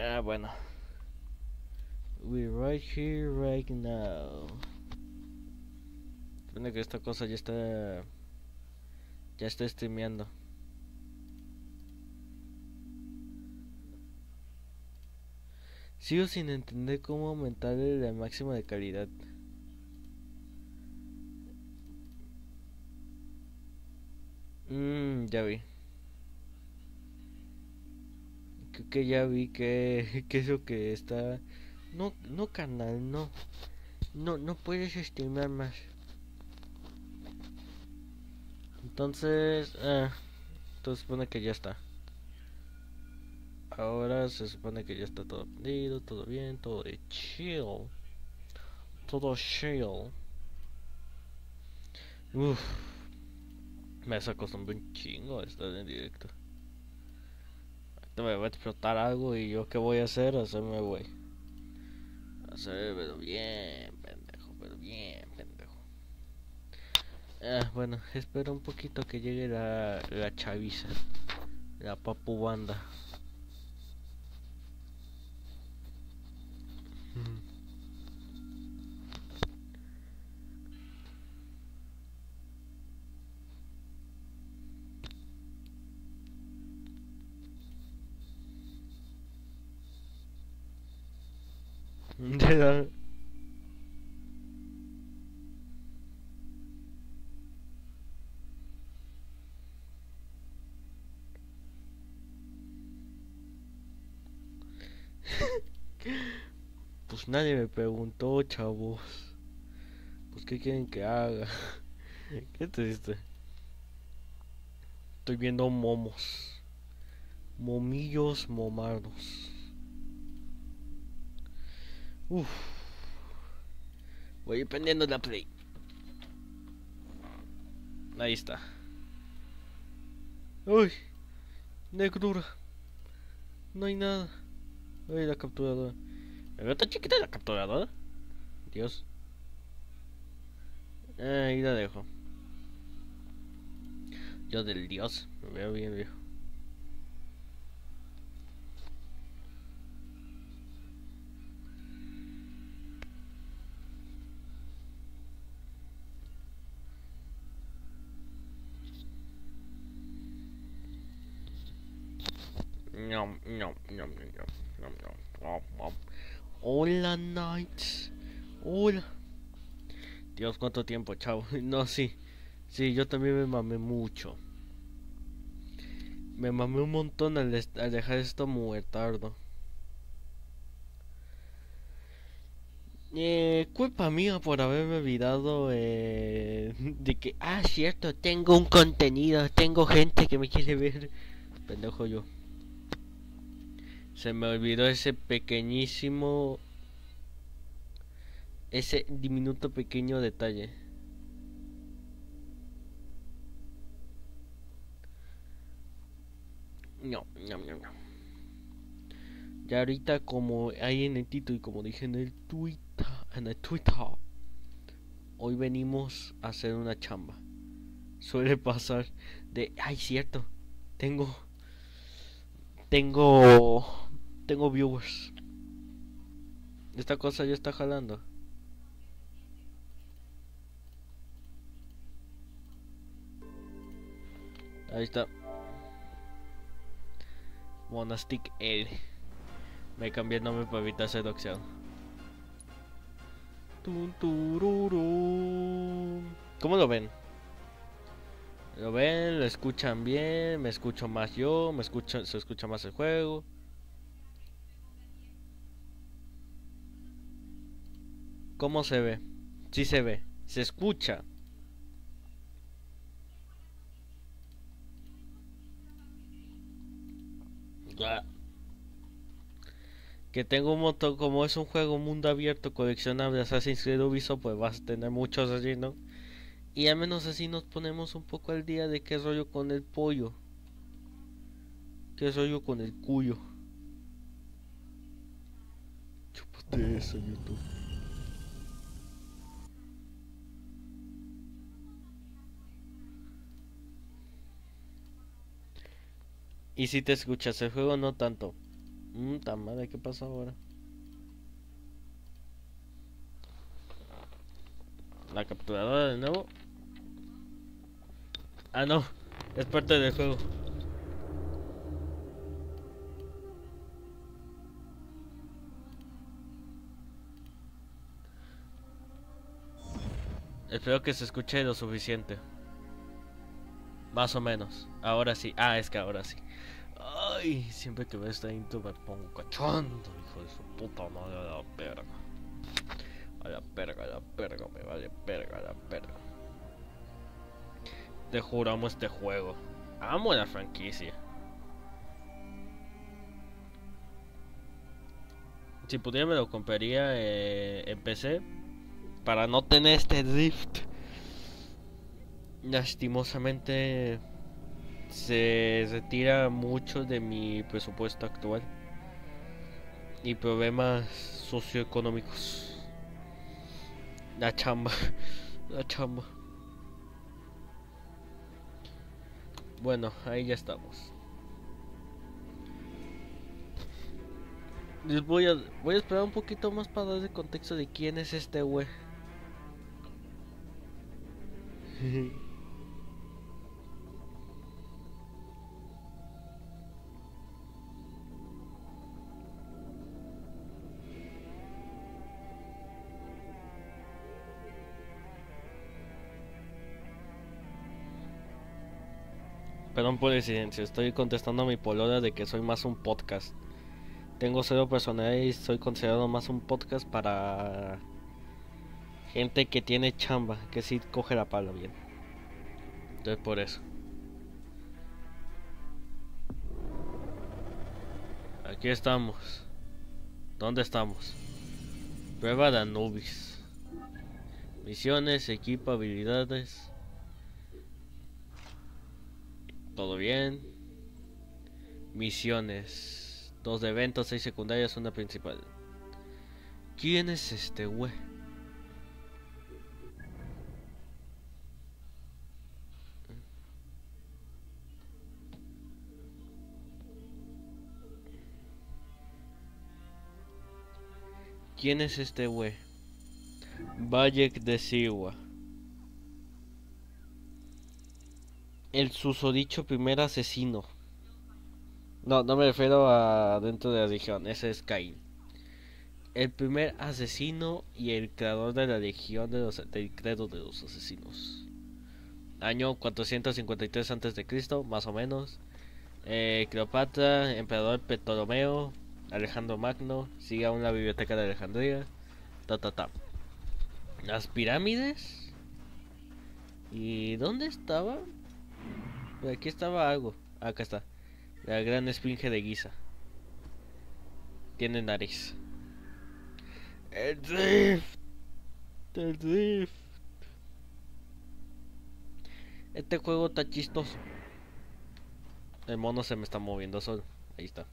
Ah, bueno. We right here, right now. Supone que esta cosa ya está. Ya está streameando. Sigo sin entender cómo aumentarle la máxima de calidad. Mmm, ya vi. Que ya vi que, que eso que está... No, no canal, no. No, no puedes streamear más. Entonces, ah, entonces supone que ya está. Ahora se supone que ya está todo prendido, todo bien, todo de chill. Todo chill. Uff. Me desacostumbré un chingo a estar en directo. Me va a explotar algo y yo qué voy a hacer, hacerme güey. Hacer pero bien, pendejo, pero bien, pendejo. Ah, bueno, espero un poquito que llegue la, la chaviza. La papu banda. Pues nadie me preguntó, chavos. Pues qué quieren que haga. Qué triste. Estoy viendo momos. Momillos momardos. Uf. Voy prendiendo la play. Ahí está. Uy. Negrura. No hay nada. Ay, la capturadora. ¿Me está chiquita la capturadora? Dios. Ahí la dejo. Yo del dios. Me veo bien viejo. Hola, Knights. Hola. Dios, cuánto tiempo, chavo. No, sí. Sí, yo también me mamé mucho. Me mamé un montón al dejar esto muertardo. Eh, culpa mía por haberme olvidado eh, de que, ah, cierto, tengo un contenido, tengo gente que me quiere ver. Pendejo yo. Se me olvidó ese pequeñísimo, ese diminuto pequeño detalle. No, no, no, no. Ya ahorita como hay en el título y como dije en el Twitter, en el Twitter, hoy venimos a hacer una chamba. Suele pasar de, ay, cierto, tengo, tengo, tengo viewers. Esta cosa ya está jalando. Ahí está. Monastic L. Me cambié el nombre para evitar tururú. ¿Cómo lo ven? ¿Lo ven? ¿Lo escuchan bien? ¿Me escucho más yo? ¿Me escucha, se escucha más el juego? ¿Cómo se ve? Sí se ve. Se escucha. Que tengo un montón, como es un juego mundo abierto coleccionable Assassin's Creed Ubisoft, pues vas a tener muchos allí, ¿no? Y al menos así nos ponemos un poco al día de qué rollo con el pollo. Qué rollo con el cuyo. Chúpate eso, YouTube. Y si te escuchas el juego, no tanto. Mmm, tan madre, ¿qué pasa ahora? La capturadora de nuevo. Ah, no. Es parte del juego. Espero que se escuche lo suficiente. Más o menos. Ahora sí. Ah, es que ahora sí. Ay, siempre que veo esta intro me pongo cachondo, hijo de su puta madre a la verga. A la verga, a la verga, me vale verga, a la verga. Te juro, amo este juego. Amo la franquicia. Si pudiera me lo compraría eh, en PC para no tener este drift. Lastimosamente se retira mucho de mi presupuesto actual y problemas socioeconómicos. La chamba, la chamba. Bueno, ahí ya estamos. Les voy a, voy a esperar un poquito más para darle contexto de quién es este güey. Perdón por el silencio, estoy contestando a mi polola de que soy más un podcast. Tengo cero personalidad y soy considerado más un podcast para gente que tiene chamba, que sí coge la pala bien. Entonces por eso. Aquí estamos. ¿Dónde estamos? Prueba de Anubis. Misiones, equipo, habilidades. Todo bien. Misiones. Dos de eventos, seis secundarias, una principal. ¿Quién es este güey? ¿Quién es este güey? Bayek de Siwa. El susodicho primer asesino. No, no me refiero a dentro de la legión, ese es Cain. El primer asesino y el creador de la legión de los, del credo de los asesinos. Año 453 a.C., más o menos. Eh, Cleopatra, emperador Ptolomeo, Alejandro Magno, sigue aún la biblioteca de Alejandría. Ta ta. Las pirámides. ¿Y dónde estaba? Por aquí estaba algo. acá está. La gran esfinge de Giza. Tiene nariz. El drift. El drift. Este juego está chistoso. El mono se me está moviendo solo. Ahí está.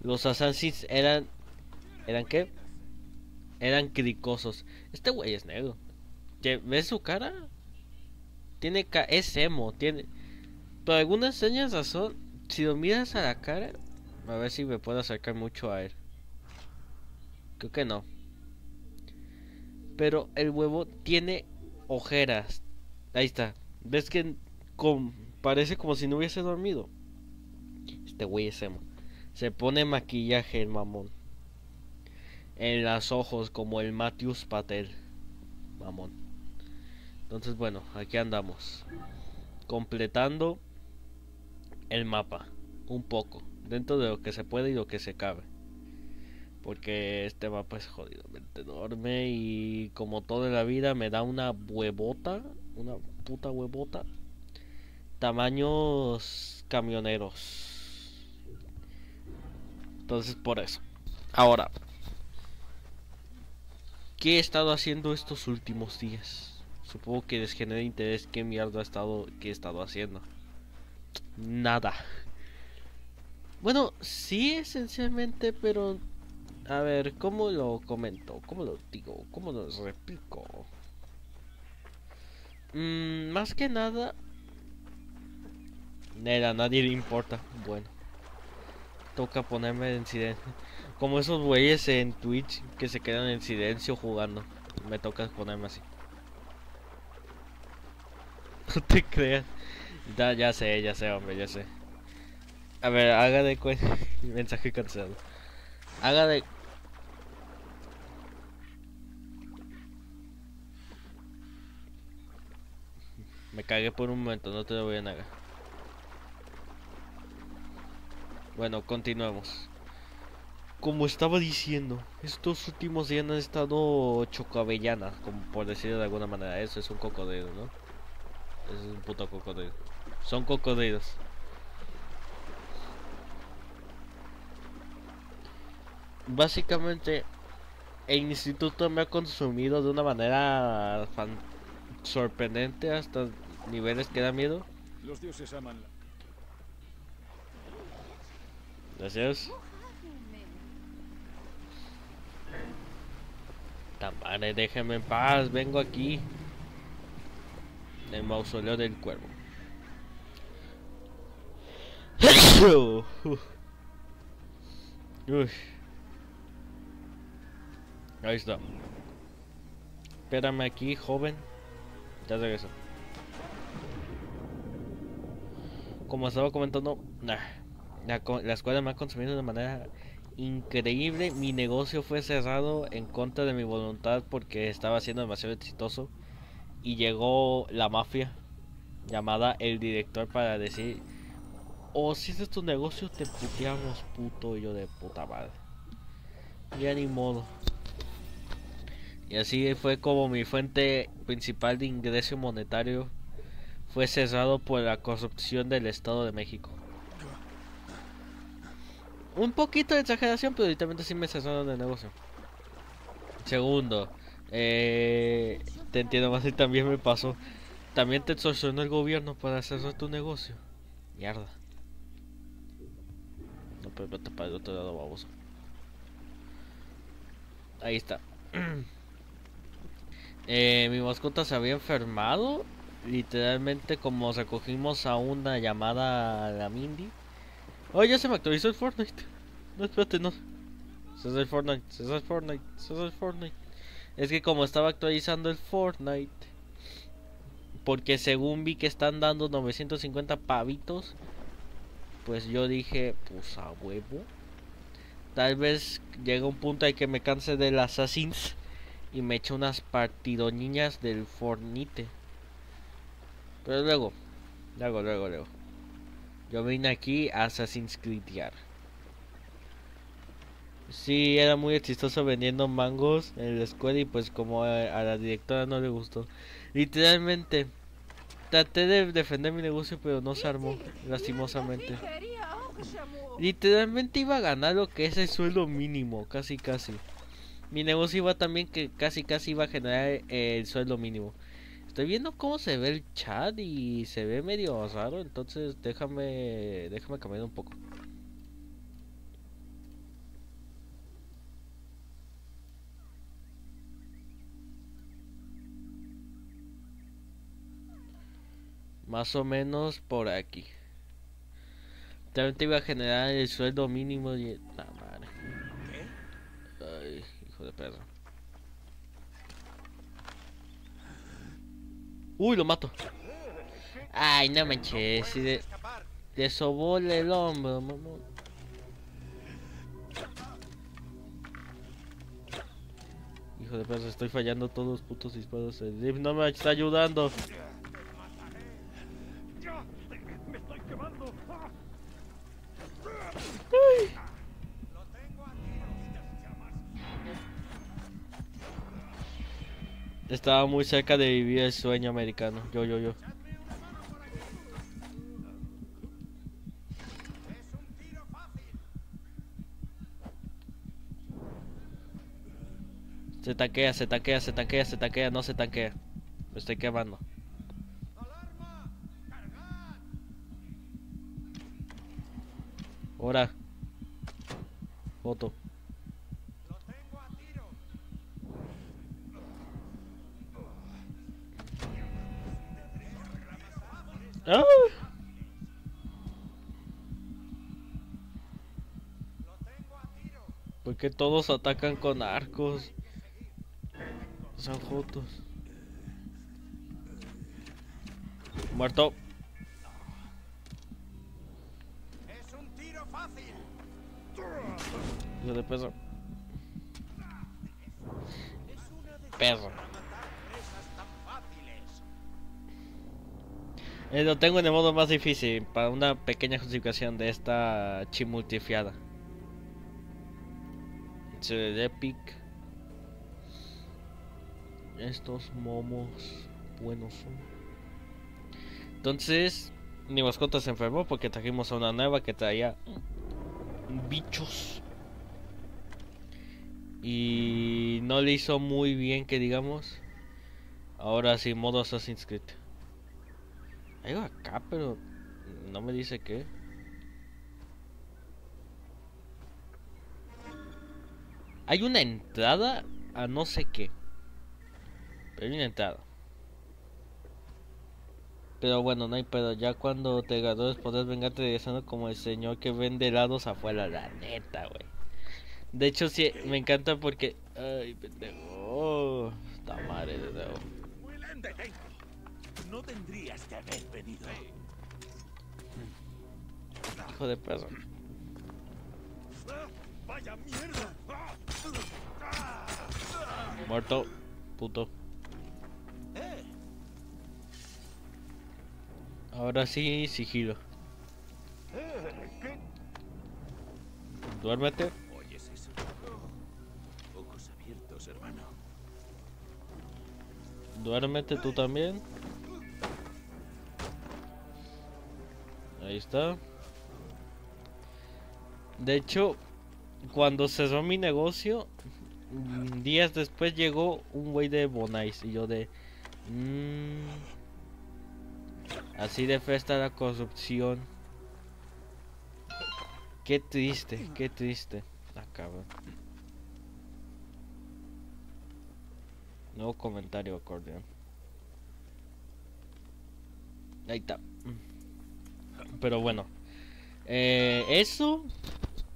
Los assassins eran... ¿Eran qué? Eran cricosos. Este güey es negro. ¿Ves su cara? Tiene ca es emo, tiene... Por algunas señas razón, si lo miras a la cara, a ver si me puedo acercar mucho a él. Creo que no. Pero el huevo tiene ojeras. Ahí está. ¿Ves que parece como si no hubiese dormido? Este güey es emo. Se pone maquillaje el mamón. En los ojos como el Matthews Patel. Mamón. Entonces bueno, aquí andamos. Completando el mapa. Un poco. Dentro de lo que se puede y lo que se cabe. Porque este mapa es jodidamente enorme y como toda la vida me da una huevota. Una puta huevota. Tamaños camioneros. Entonces por eso. Ahora. ¿Qué he estado haciendo estos últimos días? Supongo que les genera interés qué mierda he estado, qué he estado haciendo. Nada. Bueno, sí esencialmente, pero... A ver, ¿cómo lo comento? ¿Cómo lo digo? ¿Cómo lo replico? Mm, más que nada... Nada, nadie le importa. Bueno. toca ponerme en silencio. Como esos güeyes en Twitch que se quedan en silencio jugando. Me toca ponerme así. No te creas. Ya, sé, ya sé, hombre, ya sé. A ver, haga de cuenta. Mensaje cancelado. Haga de. Me cagué por un momento, no te lo voy a negar. Bueno, continuemos. Como estaba diciendo, estos últimos días han estado chocabellanas, como por decirlo de alguna manera. Eso es un cocodrilo, ¿no? Es un puto cocodrilo. Son cocodrilos. Básicamente, el instituto me ha consumido de una manera fan- sorprendente hasta niveles que da miedo. Los dioses aman la... Gracias. Tamare, déjeme en paz, vengo aquí. El mausoleo del cuervo. Uy. Ahí está. Espérame aquí, joven. Ya regreso. Como estaba comentando, la, la escuela me ha consumido de manera increíble. Mi negocio fue cerrado en contra de mi voluntad porque estaba siendo demasiado exitoso. Y llegó la mafia llamada el director para decir: O si es tu negocio, te puteamos, puto. Yo de puta madre. Ya ni modo. Y así fue como mi fuente principal de ingreso monetario fue cerrado por la corrupción del Estado de México. Un poquito de exageración, pero literalmente sí me cerraron el negocio. Segundo, eh, te entiendo más y también me pasó. También te extorsionó el gobierno para cerrar tu negocio. Mierda. Vete para el otro lado, baboso. Ahí está. Eh, mi mascota se había enfermado. Literalmente como recogimos a una llamada la Mindy. Oh, ya se me actualizó el Fortnite. No, espérate, no. César Fortnite, César Fortnite, César Fortnite. Es que como estaba actualizando el Fortnite. Porque según vi que están dando 950 pavitos. Pues yo dije, pues a huevo. Tal vez llega un punto en que me canse del Assassins. Y me eche unas partidoniñas del Fornite. Pero luego, luego, luego, luego. Yo vine aquí a Assassin's Creedear. Sí, era muy chistoso vendiendo mangos en la escuela y pues como a, a la directora no le gustó. Literalmente, traté de defender mi negocio pero no se armó, lastimosamente. Literalmente iba a ganar lo que es el sueldo mínimo, casi casi. Mi negocio iba también que casi casi iba a generar eh, el sueldo mínimo. Estoy viendo cómo se ve el chat y se ve medio raro, entonces déjame déjame cambiar un poco. Más o menos por aquí. También te iba a generar el sueldo mínimo y... La madre. Ay, hijo de perro. Uy, lo mato. Ay, no manches. Si de, sobó el hombro, mamón. Hijo de perro, estoy fallando todos los putos disparos. El no me está ayudando. Estaba muy cerca de vivir el sueño americano. Yo, yo, yo. Se tanquea, se tanquea, se tanquea, se tanquea, no se tanquea. Me estoy quemando. Ahora. Foto. ¡Ah! ¿Por qué todos atacan con arcos? Son jotos. Muerto. Es un tiro fácil. Hijo de peso. Perro. Eh, lo tengo en el modo más difícil para una pequeña justificación de esta chimultifiada. Ve epic. Estos momos buenos son. Entonces, mi mascota se enfermó porque trajimos a una nueva que traía bichos. Y no le hizo muy bien que digamos. Ahora sí, modo Assassin's Creed. Acá, pero no me dice qué. Hay una entrada a no sé qué. Pero hay una entrada. Pero bueno, no hay pedo. Ya cuando te gradúes podrás vengarte regresando como el señor que vende helados afuera. La neta, güey. De hecho, sí, me encanta porque... Ay, pendejo. Oh, esta madre de nuevo. No tendrías que haber venido. Hijo de perro. ¡Vaya mierda! Muerto. Puto. Ahora sí, sigilo. Duérmete. ¿Oyes eso? Ojos abiertos, hermano. Duérmete tú también. Ahí está. De hecho, cuando cerró mi negocio, mm, días después llegó un güey de Bonais y yo de... mm, así de fe la corrupción. Qué triste, qué triste. Ah, cabrón. Nuevo comentario, acordeón. Ahí está. Pero bueno. Eh, eso.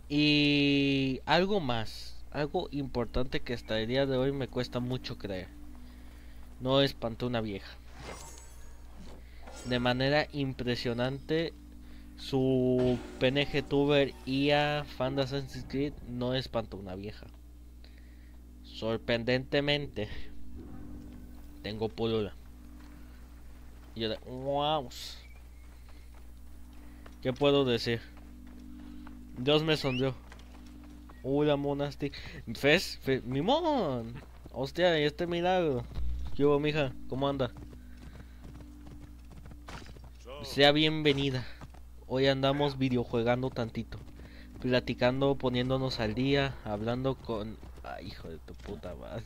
Y algo más. Algo importante que hasta el día de hoy me cuesta mucho creer. No espantó una vieja. De manera impresionante. Su PNG tuber IA fan de Assassin's Creed no espantó una vieja. Sorprendentemente tengo pulula. Y yo de wow. ¿Qué puedo decir? Dios me sonrió. Uy, la monastic. ¿Fes? Fe- ¡Mimón! Hostia, y este milagro. ¿Qué hubo, mija? ¿Cómo anda? Sea bienvenida. Hoy andamos videojuegando tantito. Platicando, poniéndonos al día, hablando con... Ay, hijo de tu puta madre.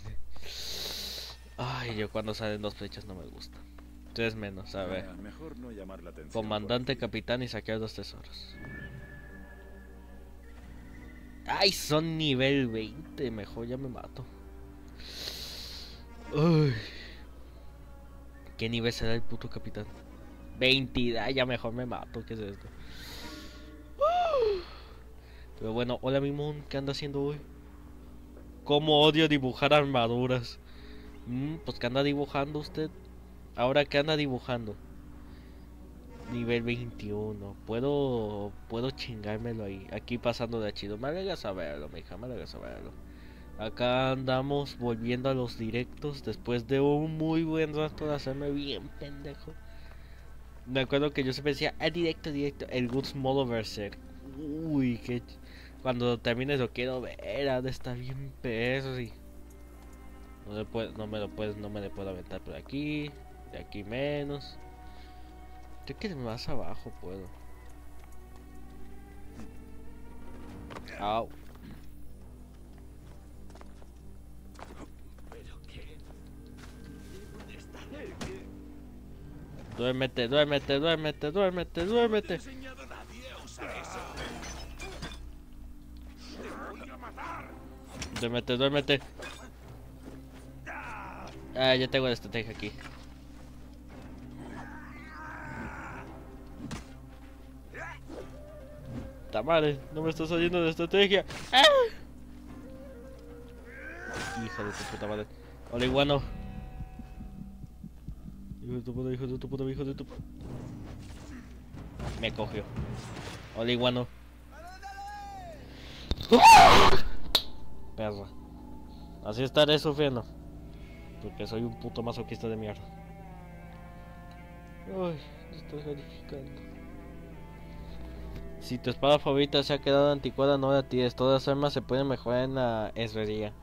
Ay, yo cuando salen dos flechas no me gusta. Tres menos, a ver. Mejor no llamar la atención. Comandante, capitán y saquear dos tesoros. Ay, son nivel 20. Mejor ya me mato. Uy. ¿Qué nivel será el puto capitán? 20. Ay, ya mejor me mato. ¿Qué es esto? Pero bueno, hola Mimón. ¿Qué anda haciendo hoy? ¿Cómo odio dibujar armaduras? Mm, pues ¿qué anda dibujando usted? Ahora ¿qué anda dibujando? Nivel 21. Puedo puedo chingármelo ahí. Aquí pasando de chido. Me alegra saberlo, mija. Me alegra saberlo. Acá andamos volviendo a los directos después de un muy buen rato de hacerme bien pendejo. Me acuerdo que yo siempre decía, ah, directo, directo. El Goods Modo Berserk. Uy, que cuando termines lo quiero ver. Ha de bien peso, sí. No, no me lo puedes, no me le puedo aventar por aquí. De aquí menos. Creo que más abajo puedo. Au. Duérmete, duérmete, duérmete, duérmete, duérmete. Duérmete, duérmete. Ah, ya tengo la estrategia aquí. Tamare, no me estás saliendo de estrategia. ¡Ah! Hijo de tu puta madre. Hola, iguano. Hijo de tu puta, hijo de tu puta, hijo de tu puta. Me cogió. Hola, iguano. Perra. Así estaré sufriendo. Porque soy un puto masoquista de mierda. Uy, estoy verificando. Si tu espada favorita se ha quedado anticuada, no la tires. Todas las armas se pueden mejorar en la herrería.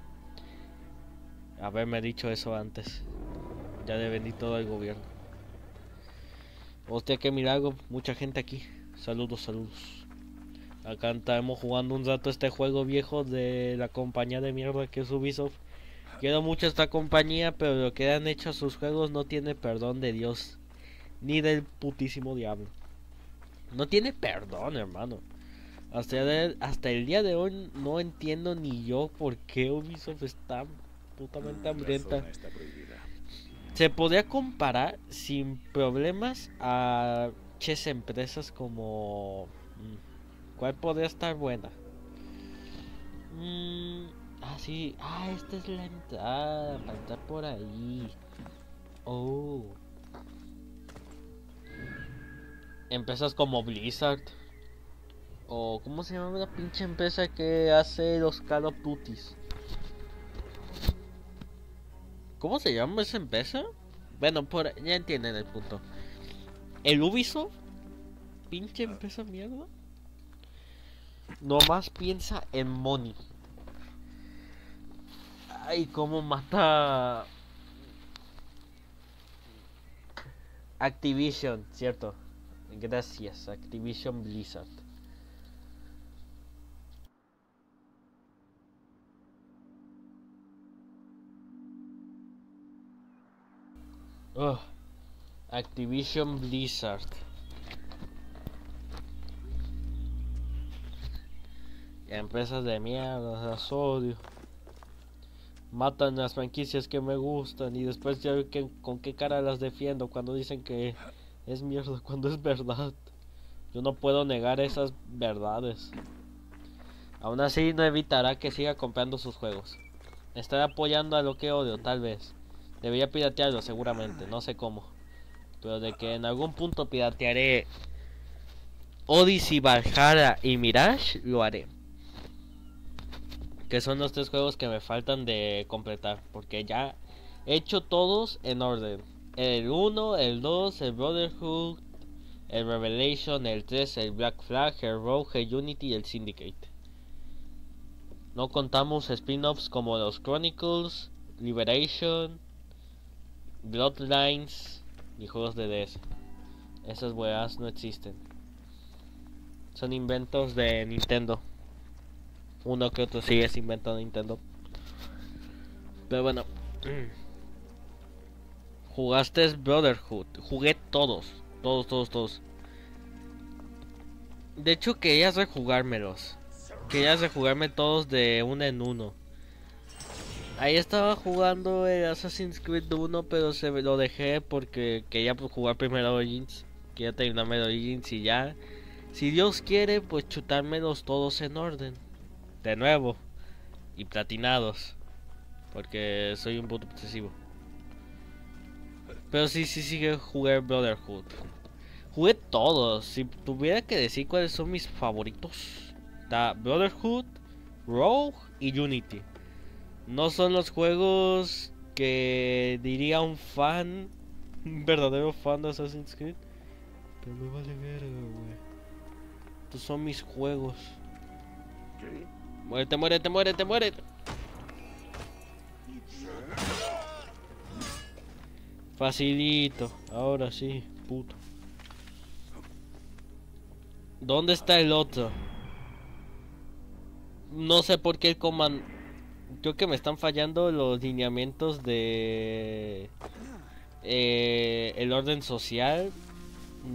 Haberme dicho eso antes. Ya le vendí todo al gobierno. Hostia, que milagro. Mucha gente aquí. Saludos, saludos. Acá estamos jugando un rato este juego viejo de la compañía de mierda que es Ubisoft. Quiero mucho esta compañía, pero lo que han hecho sus juegos no tiene perdón de Dios. Ni del putísimo diablo. No tiene perdón, hermano. Hasta el, hasta el día de hoy no entiendo ni yo por qué Ubisoft está putamente La hambrienta. está. Se podría comparar sin problemas a ches empresas como... mm, ¿Cuál podría estar buena? Mm, ah, sí. Ah, esta es la entrada. Para entrar por ahí. Oh. Empresas como Blizzard. O ¿cómo se llama la pinche empresa que hace los Call of Duties? ¿Cómo se llama esa empresa? Bueno, por ya entienden el punto. El Ubisoft, pinche empresa mierda. Nomás piensa en money. Ay, cómo mata Activision, cierto. Gracias, Activision Blizzard. Ugh. Activision Blizzard. Empresas de mierda, las odio. Matan las franquicias que me gustan y después ya que, con qué cara las defiendo cuando dicen que es mierda, cuando es verdad. Yo no puedo negar esas verdades. Aún así no evitará que siga comprando sus juegos. Estaré apoyando a lo que odio, tal vez. Debería piratearlo seguramente, no sé cómo. Pero de que en algún punto piratearé Odyssey, Valhalla y Mirage, lo haré. Que son los tres juegos que me faltan de completar. Porque ya he hecho todos en orden. El 1, el 2, el Brotherhood, el Revelation, el 3, el Black Flag, el Rogue, el Unity y el Syndicate. No contamos spin-offs como los Chronicles, Liberation, Bloodlines y juegos de DS. Esas weas no existen. Son inventos de Nintendo. Uno que otro sí es invento de Nintendo. Pero bueno. Jugaste Brotherhood. Jugué todos. Todos, todos, todos. De hecho querías rejugármelos. Querías rejugarme todos de uno en uno. Ahí estaba jugando el Assassin's Creed 1, pero se lo dejé porque quería pues, jugar primero Origins. Quería terminarme Origins y ya. Si Dios quiere, pues chutármelos todos en orden. De nuevo. Y platinados. Porque soy un puto obsesivo. Pero sí, sí, sí que jugué Brotherhood. Jugué todos. Si tuviera que decir cuáles son mis favoritos. Está Brotherhood, Rogue y Unity. No son los juegos que diría un fan, un verdadero fan de Assassin's Creed. Pero me vale verga, güey. Estos son mis juegos. Muérete, muérete, muérete, muérete. Facilito. Ahora sí, puto. ¿Dónde está el otro? No sé por qué el comando... Creo que me están fallando los lineamientos de... eh, el orden social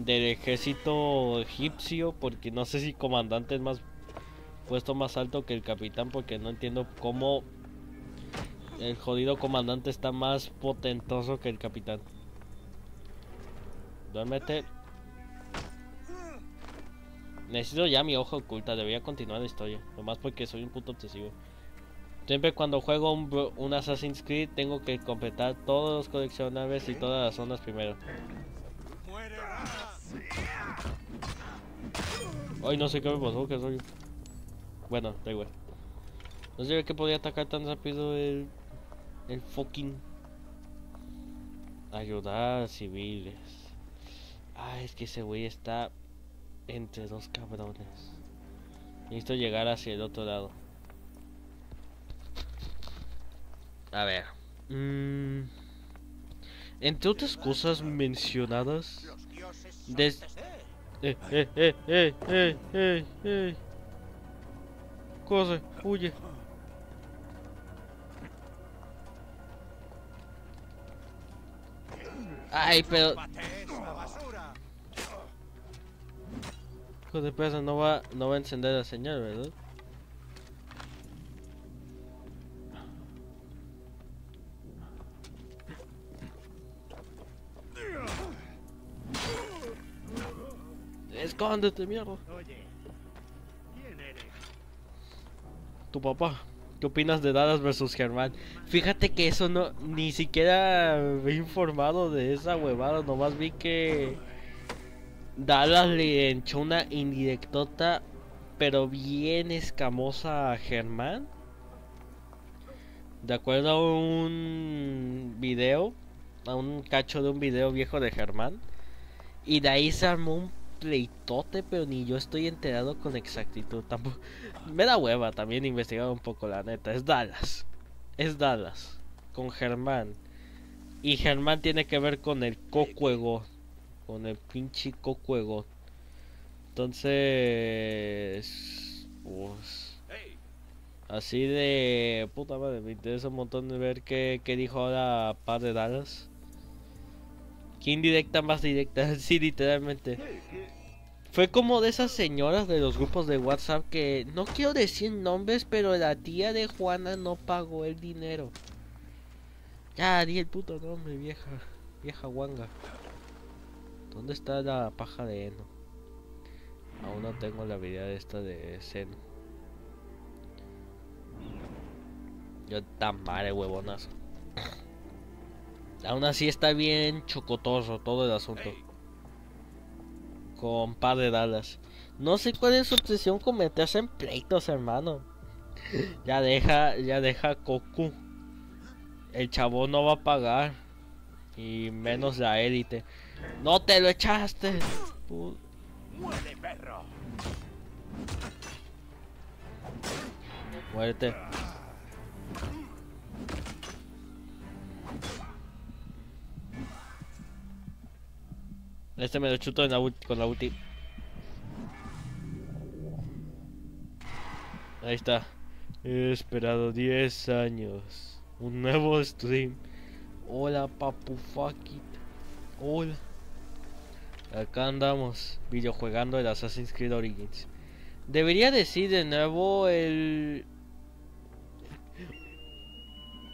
del ejército egipcio porque no sé si comandante es más puesto más alto que el capitán porque no entiendo cómo el jodido comandante está más potentoso que el capitán. Duérmete. Necesito ya mi hoja oculta, debería continuar la historia, nomás porque soy un puto obsesivo. Siempre cuando juego un, un Assassin's Creed tengo que completar todos los coleccionables y todas las zonas primero. Ay, no sé qué me pasó, que soy... Bueno, da igual. No sé que podía atacar tan rápido el... El fucking... Ayudar a civiles. Ah, es que ese güey está entre dos cabrones. Necesito llegar hacia el otro lado. A ver. mm, entre otras cosas mencionadas... Des- de ser. Eh, eh, eh, eh, eh, eh, eh. Corre, huye. Ay, pero, hijo de perra, no va, no va a encender la señal, ¿verdad? Escóndete, mierda. Oye, ¿quién eres? tu papá. ¿Qué opinas de Dallas versus Germán? Fíjate que eso no, ni siquiera me he informado de esa huevada, nomás vi que Dallas le echó una indirectota, pero bien escamosa a Germán. De acuerdo a un video, a un cacho de un video viejo de Germán. Y de ahí se armó un pleitote, pero ni yo estoy enterado con exactitud. Tampoco, me da hueva también investigar un poco, la neta. Es Dallas. Es Dallas. Con Germán. Y Germán tiene que ver con el cocuego. Con el pinche cocuego. Entonces... Pues... Así de... Puta madre, me interesa un montón ver qué, qué dijo ahora Paz de Dallas. ¿Qué indirecta más directa? Sí, literalmente. Fue como de esas señoras de los grupos de WhatsApp que no quiero decir nombres, pero la tía de Juana no pagó el dinero. Ya, di el puto nombre, vieja. Vieja guanga. ¿Dónde está la paja de heno? Aún no tengo la habilidad esta de seno. Yo tan madre huevonazo. Aún así está bien chocotoso todo el asunto. de Dallas. No sé cuál es su obsesión con meterse en pleitos, hermano. ya deja, ya deja Goku. El chavo no va a pagar. Y menos la élite. No te lo echaste. ¡Muere, perro! Muérete. Este me lo chuto en con la ulti. Ahí está. He esperado 10 años. Un nuevo stream. Hola, papu, fuck it. Hola. Acá andamos, videojuegando el Assassin's Creed Origins. Debería decir de nuevo el...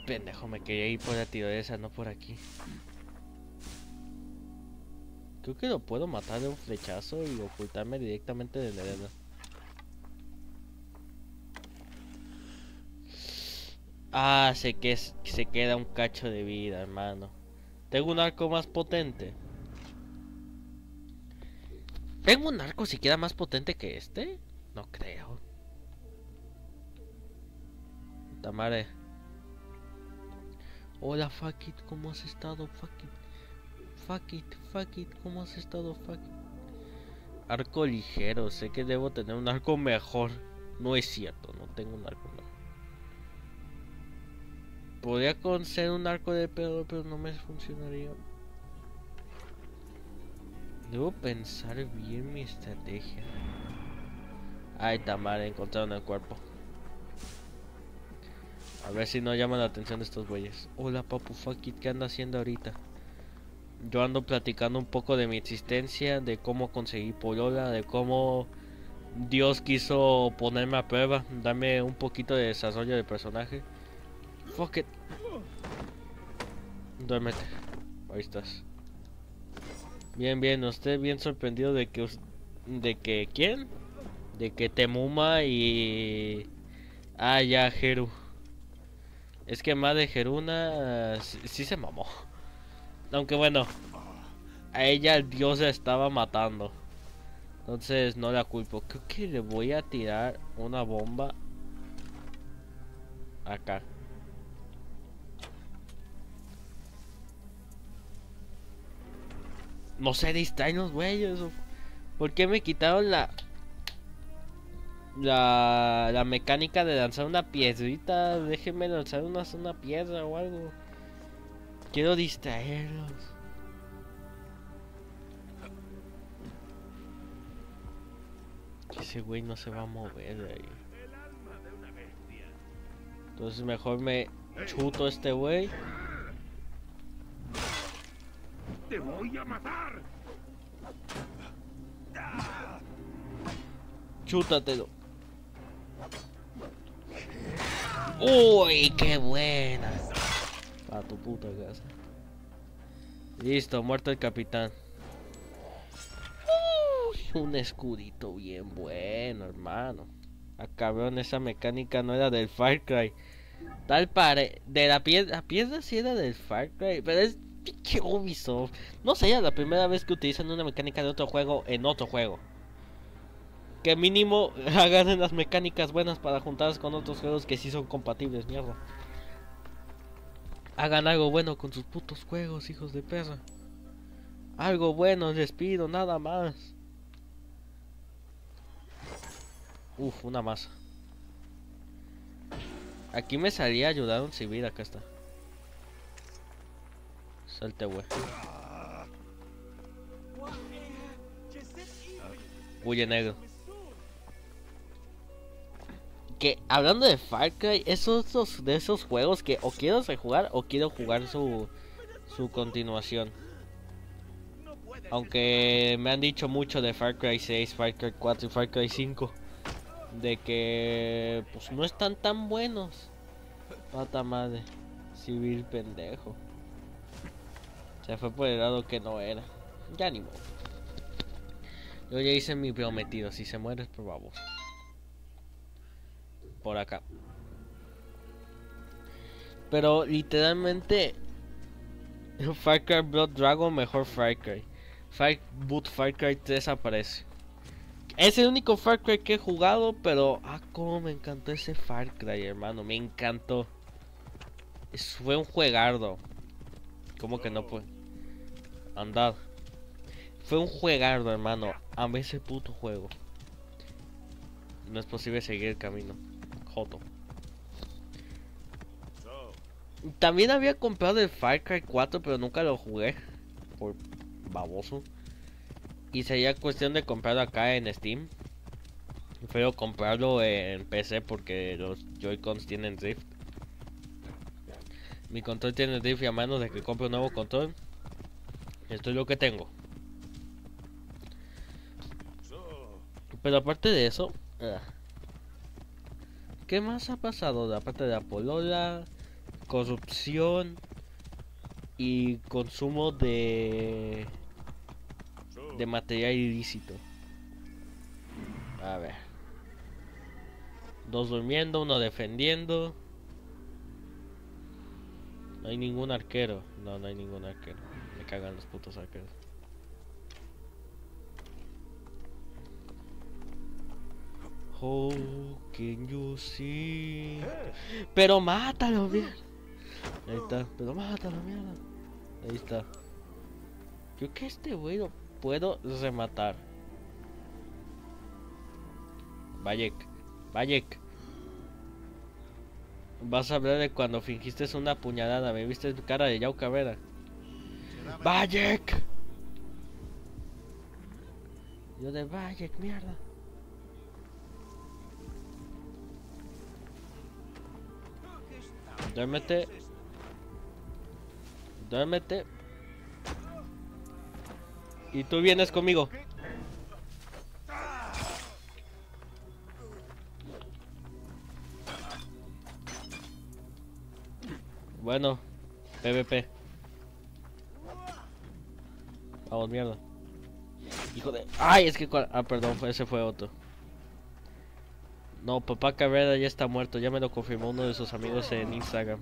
Pendejo, me quería ir por la tirolesa, no por aquí. Creo que lo puedo matar de un flechazo y ocultarme directamente de arena. Ah, sé que se queda un cacho de vida, hermano. Tengo un arco más potente. ¿Tengo un arco siquiera más potente que este? No creo. Tamare. Hola, fuck it, ¿cómo has estado? Fuck it. Fuck it, fuck it, ¿cómo has estado? Fuck it. Arco ligero, sé que debo tener un arco mejor. No es cierto, no tengo un arco mejor. Podría conseguir un arco de pedo, pero no me funcionaría. Debo pensar bien mi estrategia. Ay, Tamara, encontraron el cuerpo. A ver si no llama la atención de estos güeyes. Hola, papu, fuck it, ¿qué anda haciendo ahorita? Yo ando platicando un poco de mi existencia, de cómo conseguí Polola, de cómo Dios quiso ponerme a prueba, darme un poquito de desarrollo de personaje. Fuck it. Duérmete. Ahí estás. Bien, bien, usted bien sorprendido de que de que ¿quién? De que Temuma y ah ya Heru. Es que más de Geruna sí, sí se mamó. Aunque bueno, a ella el dios la estaba matando. Entonces no la culpo. Creo que le voy a tirar una bomba acá. No se distraen los güeyes. ¿Por qué me quitaron la la, la mecánica de lanzar una piedrita? Déjenme lanzar una, una piedra o algo. Quiero distraerlos. Ese güey no se va a mover de ahí. Entonces mejor me chuto a este güey. ¡Te voy a matar! Chútatelo. Uy, qué buena. A tu puta casa. Listo, muerto el capitán. Un escudito bien bueno, hermano. Ah, cabrón, esa mecánica no era del Far Cry. Tal pare... De la piedra... La piedra sí era del Far Cry, pero es... pinche Ubisoft. No es la primera vez que utilizan una mecánica de otro juego en otro juego. Que mínimo hagan las mecánicas buenas para juntarlas con otros juegos que sí son compatibles, mierda. Hagan algo bueno con sus putos juegos, hijos de perra. Algo bueno, les pido, nada más. Uf, una más. Aquí me salía ayudar a un civil, acá está. Salte, güey. Huye negro. Que hablando de Far Cry, esos de esos juegos que o quiero rejugar o quiero jugar su su continuación. Aunque me han dicho mucho de Far Cry 6, Far Cry 4 y Far Cry 5 de que pues no están tan buenos. Pata madre, civil pendejo. Se fue por el lado que no era. Ya ni modo. Yo ya hice mi prometido, si se muere es por baboso. Por acá. Pero literalmente Far Cry Blood Dragon mejor Far Cry. Far, Boot Far Cry 3 aparece. Es el único Far Cry que he jugado, pero ah, cómo me encantó ese Far Cry, hermano, me encantó. Es- fue un juegardo. ¿Cómo que no fue? Andad. Fue un juegardo, hermano. Amé ese puto juego. No es posible seguir el camino. También había comprado el Far Cry 4, pero nunca lo jugué. Por baboso. Y sería cuestión de comprarlo acá en Steam. Prefiero comprarlo en PC porque los Joy-Cons tienen drift. Mi control tiene drift y a menos de que compre un nuevo control. Esto es lo que tengo. Pero aparte de eso, ah, ¿qué más ha pasado? Aparte de la polola, corrupción y consumo de, de material ilícito. A ver. Dos durmiendo, uno defendiendo. No hay ningún arquero. No, no hay ningún arquero. Me cagan los putos arqueros. How can you see? Pero mátalo, mierda. Ahí está, pero mátalo, mierda. Ahí está. Yo que este güey lo puedo rematar. Bayek, Bayek. Vas a hablar de cuando fingiste una puñalada. Me viste tu cara de Yao Cabrera. Bayek. Yo de Bayek, mierda. Duérmete. Duérmete. Y tú vienes conmigo. Bueno, PvP. Vamos, mierda. Hijo de. Ay, es que. Ah, perdón, ese fue otro. No, papá Cabrera ya está muerto, ya me lo confirmó uno de sus amigos en Instagram.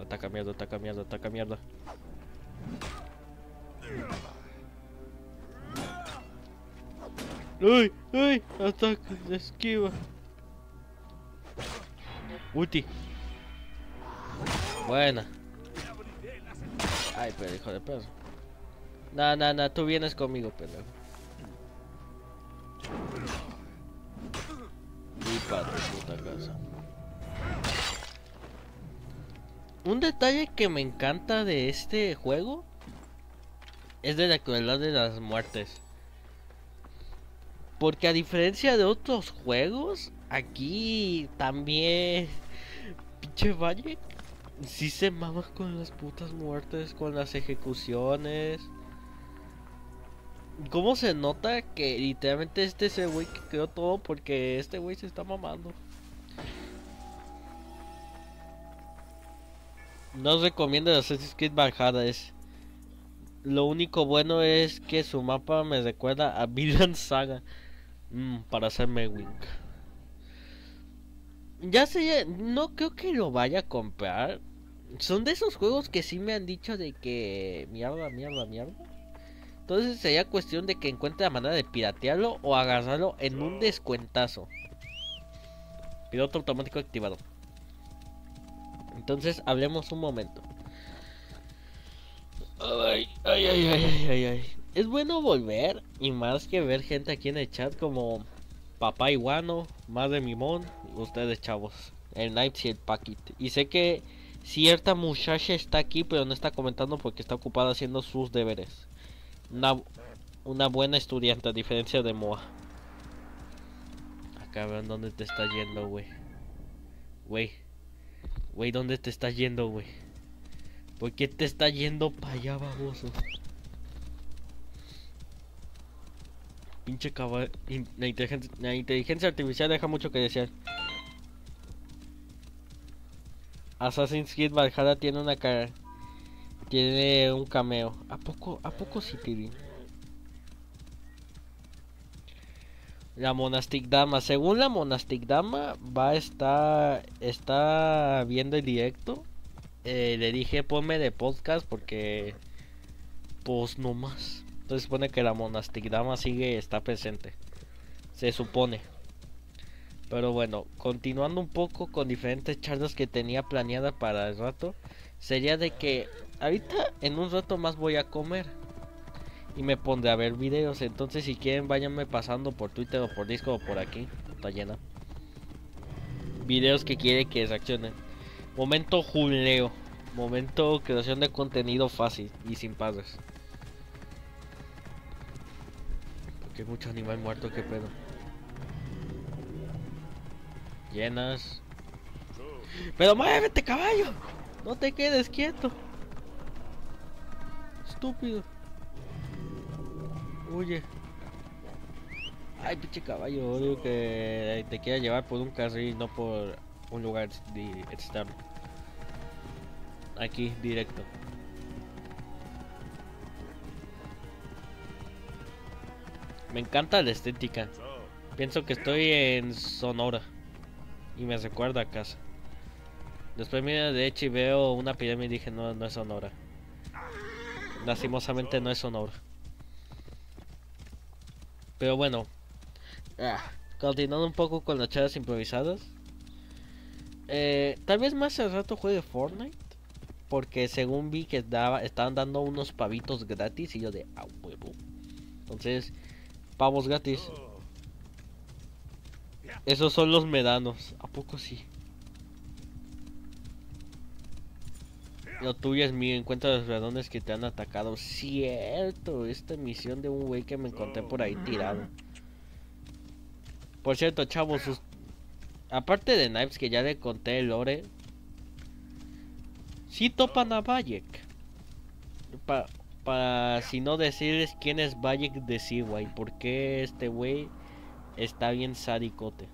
Ataca mierda, ataca mierda, ataca mierda. ¡Uy! ¡Uy! Ataca, esquiva. Ulti. Buena. Ay, pero hijo de perro. Nah, nah, nah, tú vienes conmigo, pendejo. Y para tu puta casa. Un detalle que me encanta de este juego es de la crueldad de las muertes. Porque a diferencia de otros juegos, aquí también pinche Valle sí se mama con las putas muertes, con las ejecuciones. ¿Cómo se nota que literalmente este es el güey que creó todo porque este güey se está mamando? No os recomiendo Assassin's Creed Valhalla, es... Lo único bueno es que su mapa me recuerda a Villain Saga. Mm, para hacerme wink. Ya sé, no creo que lo vaya a comprar. Son de esos juegos que sí me han dicho de que mierda, mierda, mierda. Entonces sería cuestión de que encuentre la manera de piratearlo o agarrarlo en un descuentazo. Piloto automático activado. Entonces hablemos un momento. Ay, ay, ay, ay, ay, ay. Es bueno volver y más que ver gente aquí en el chat como Papá Iguano, de Mimón, ustedes chavos, el Knights y el Paquit. Y sé que cierta muchacha está aquí pero no está comentando porque está ocupada haciendo sus deberes. Una, una buena estudiante a diferencia de Moa. Acá vean dónde te está yendo, güey. Güey. Güey, ¿dónde te está yendo, güey? ¿Por qué te está yendo para allá, baboso? Pinche caballo. La la inteligencia artificial deja mucho que desear. Assassin's Creed Valhalla tiene una cara. Tiene un cameo. ¿A poco, a poco sí, Pibi? La Monastic Dama. Según la Monastic Dama, va a estar. Está viendo el directo. Eh, le dije ponme de podcast porque. Pues no más. Entonces supone que la Monastic Dama sigue, está presente. Se supone. Pero bueno, continuando un poco con diferentes charlas que tenía planeada para el rato. Sería de que ahorita en un rato más voy a comer. Y me pondré a ver videos. Entonces si quieren váyanme pasando por Twitter o por Disco o por aquí. Está llena. Videos que quiere que reaccionen. Momento juleo. Momento creación de contenido fácil y sin padres. Porque hay mucho animal muerto, que pedo. Llenas. Pero muévete, caballo. No te quedes quieto. Estúpido. Huye. Ay, pinche caballo, odio que te quiera llevar por un carril, no por un lugar externo. Aquí, directo. Me encanta la estética. Pienso que estoy en Sonora. Y me recuerda a casa. Después mira de hecho y veo una pirámide y dije no, no es Sonora. Lastimosamente no es Sonora. Pero bueno. Ah, continuando un poco con las charlas improvisadas. Eh, tal vez más al rato juegue Fortnite. Porque según vi que daba, estaban dando unos pavitos gratis y yo de a huevo. Entonces, pavos gratis. Esos son los medanos. ¿A poco sí? Lo tuyo es mío. Encuentra los radones que te han atacado. Cierto. Esta misión de un güey que me encontré por ahí tirado. Por cierto, chavos. Aparte de Knives que ya le conté el lore. Si topan a Bayek. para si no decirles quién es Bayek de Sigua y por qué este güey Está bien sadicote.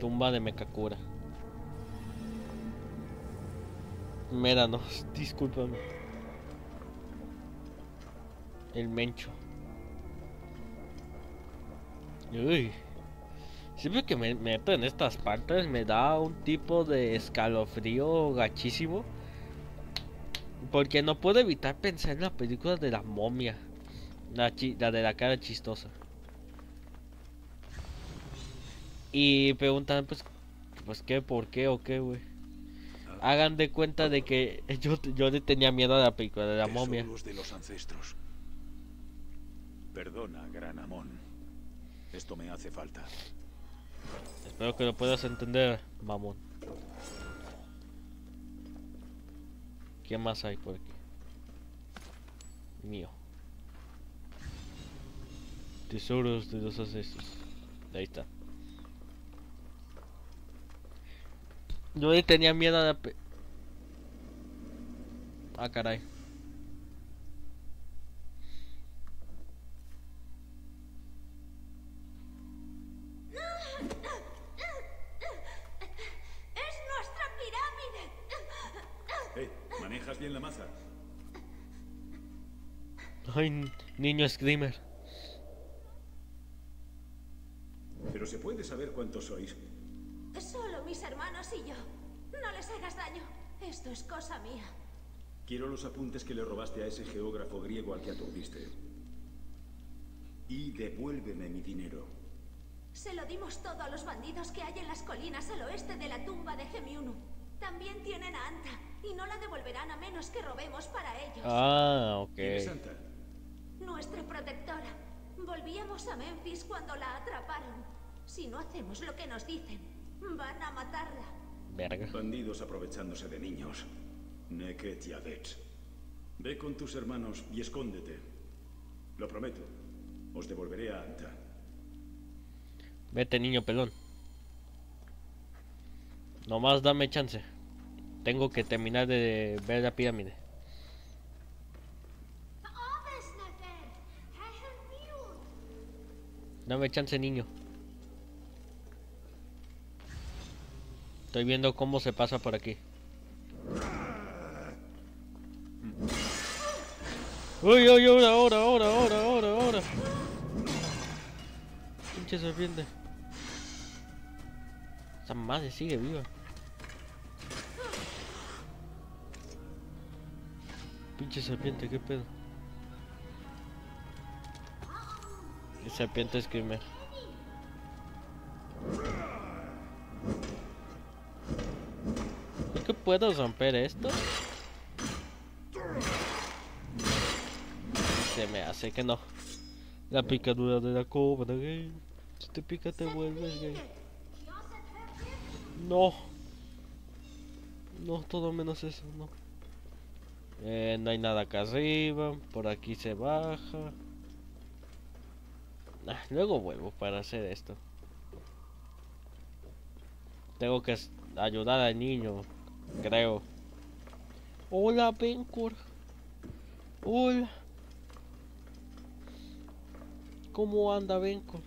Tumba de Mekakura. Médanos, discúlpame. El mencho. Uy. Siempre que me meto en estas partes me da un tipo de escalofrío gachísimo. Porque no puedo evitar pensar en la película de la momia. La, chi- la de la cara chistosa. Y preguntan, pues, pues qué, por qué o qué, güey. Hagan de cuenta de que yo, yo le tenía miedo a la película de la momia. Tesoros de los ancestros. Perdona, gran Amón. Esto me hace falta. Espero que lo puedas entender, mamón. ¿Qué más hay por aquí? Mío. Tesoros de los ancestros. Ahí está. Yo le tenía miedo a la pe... Ah, caray. ¿Manejas bien la maza? Ay, niño screamer. Pero se puede saber cuántos sois. Solo mis hermanos y yo. No les hagas daño. Esto es cosa mía. Quiero los apuntes que le robaste a ese geógrafo griego al que aturdiste. Y devuélveme mi dinero. Se lo dimos todo a los bandidos que hay en las colinas al oeste de la tumba de Gemiunu. También tienen a Anta y no la devolverán a menos que robemos para ellos. Ah, ok. ¿Quién es Santa? Nuestra protectora. Volvíamos a Memphis cuando la atraparon. Si no hacemos lo que nos dicen, van a matarla. Verga. Bandidos aprovechándose de niños. Neket Yadet. Ve con tus hermanos y escóndete. Lo prometo. Os devolveré a Anta. Vete, niño pelón. Nomás dame chance. Tengo que terminar de ver la pirámide. Dame chance, niño. Estoy viendo cómo se pasa por aquí. Uy, uy, ahora, ahora, ahora, ahora, ahora, ahora. Pinche serpiente. Esa madre sigue viva. Pinche serpiente, qué pedo. El serpiente screamer. ¿Es que puedo romper esto? Se me hace que no. La picadura de la cobra gay. Si te pica te vuelves gay. No. No, todo menos eso, no. Eh, no hay nada acá arriba. Por aquí se baja. Ah, luego vuelvo para hacer esto. Tengo que ayudar al niño, creo. Hola, Bencor. Hola. ¿Cómo anda Bencor?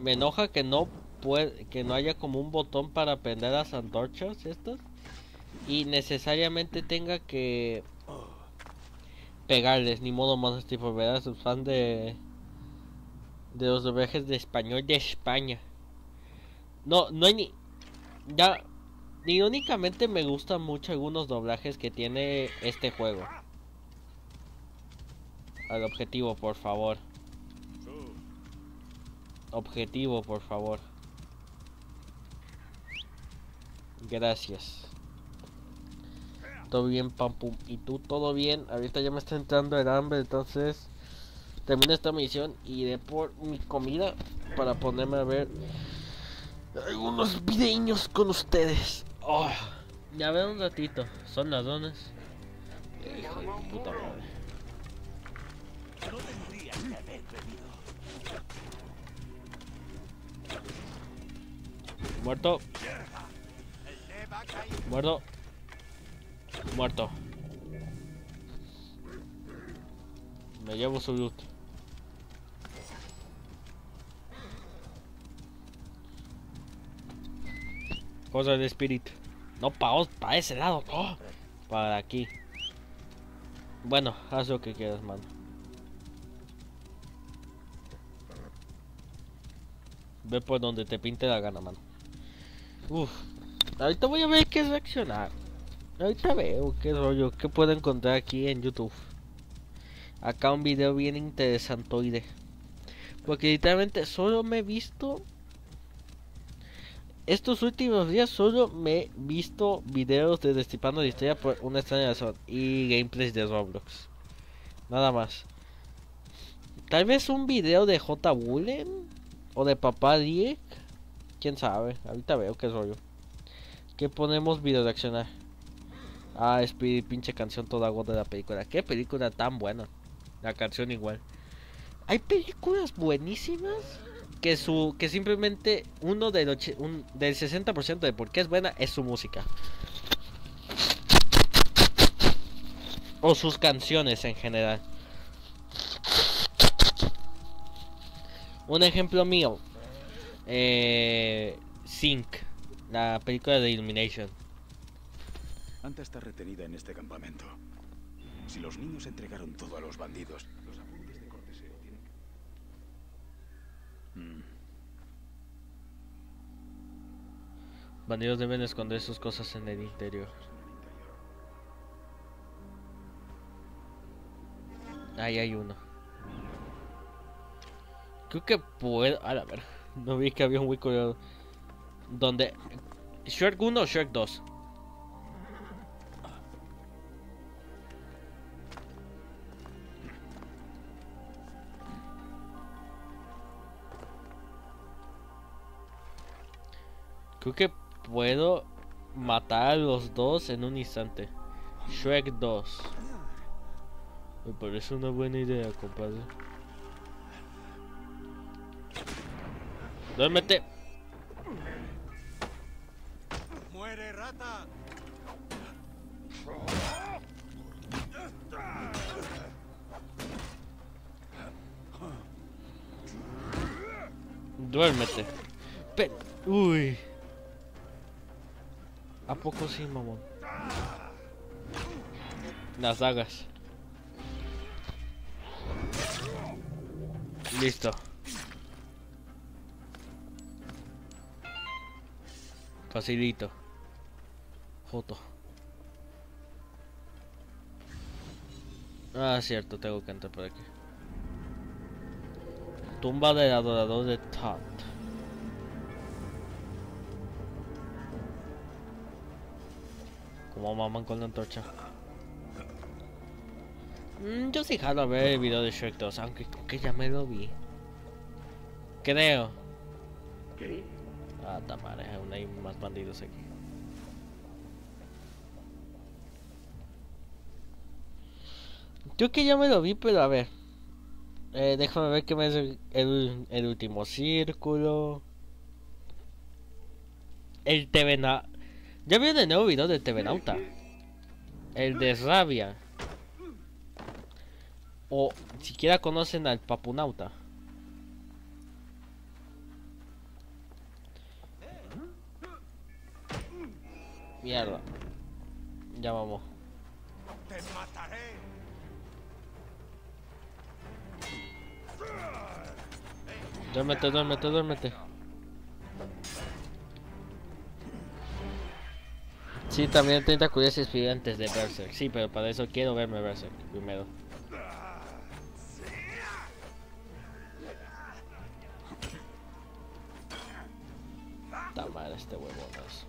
Me enoja que no que no haya como un botón para prender las antorchas estas y necesariamente tenga que pegarles, ni modo más tipo, ¿verdad? Sus fan de de los doblajes de español de España. No, no hay ni ya irónicamente me gustan mucho algunos doblajes que tiene este juego. Al objetivo, por favor. Objetivo, por favor. Gracias. Todo bien, pam pum. ¿Y tú todo bien? Ahorita ya me está entrando el hambre, entonces termino esta misión y iré por mi comida para ponerme a ver algunos videos con ustedes. Oh, ya ver un ratito. Son ladrones. Hijo de puta madre. No. Muerto. Muerto. Muerto. Me llevo su loot. Cosa del espíritu. No, para para ese lado, no. Para aquí. Bueno, haz lo que quieras, mano. Ve por donde te pinte la gana, mano. Uf. Ahorita voy a ver qué reaccionar. Ahorita veo qué rollo, qué puedo encontrar aquí en YouTube. Acá un video bien interesantoide. Porque literalmente solo me he visto estos últimos días solo me he visto videos de Destipando la Historia por una extraña razón y gameplays de Roblox. Nada más. Tal vez un video de J. Bullen o de Papá Diek. Quién sabe. Ahorita veo qué rollo. ¿Qué ponemos video de accionar? Ah, Speedy, pinche canción toda gorda de la película. ¿Qué película tan buena? La canción igual. Hay películas buenísimas que su que simplemente uno del, un, del 60% de por qué es buena es su música. O sus canciones en general. Un ejemplo mío. Eh, Sync, la película de Illumination. Anta está retenida en este campamento. Si los niños entregaron todo a los bandidos, los apuntes de cortesía tienen que... Mm. Bandidos deben esconder sus cosas en el interior. Ahí hay uno. Creo que puedo. A ver, no vi que había un hueco donde. Shrek 1 o Shrek 2. Creo que puedo matar a los dos en un instante. Shrek 2. Me parece una buena idea, compadre. Duérmete. ¡Muere, rata! Duérmete. Pe Uy. ¿A poco sí, mamón? Las dagas. Listo. Facilito. Joto. Ah, cierto, tengo que entrar por aquí. Tumba del adorador de Tot. Como maman con la antorcha. Mm, yo sí jalo a ver el video de Shrek 2, aunque que ya me lo vi. Creo. ¿Qué? Ah, tamare, aún hay más bandidos aquí. Creo que ya me lo vi, pero a ver. Eh, déjame ver qué me es el último círculo. El TV Ya vi el nuevo video de TV Nauta. El de Rabia. O siquiera conocen al Papunauta. Mierda. Ya vamos. ¡Te mataré! Duérmete, duérmete, duérmete. Sí, también 30 curiosidades antes de Berserk. Sí, pero para eso quiero verme Berserk primero. Está mal este huevonazo.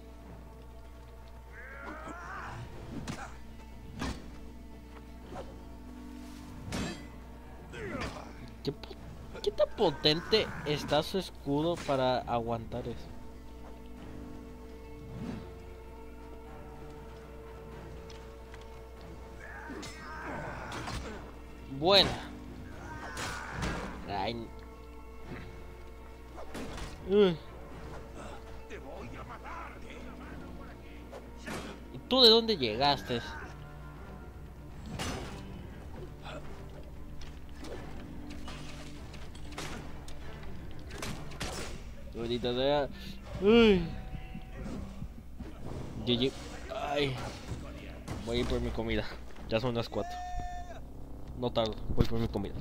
¿Qué, qué tan potente está su escudo para aguantar eso? Buena. Ay. Uy. ¿Y tú de dónde llegaste? Ahorita sea. Uy. Ay. Voy a ir por mi comida. Ya son las 4. No tardo, voy por mi comida.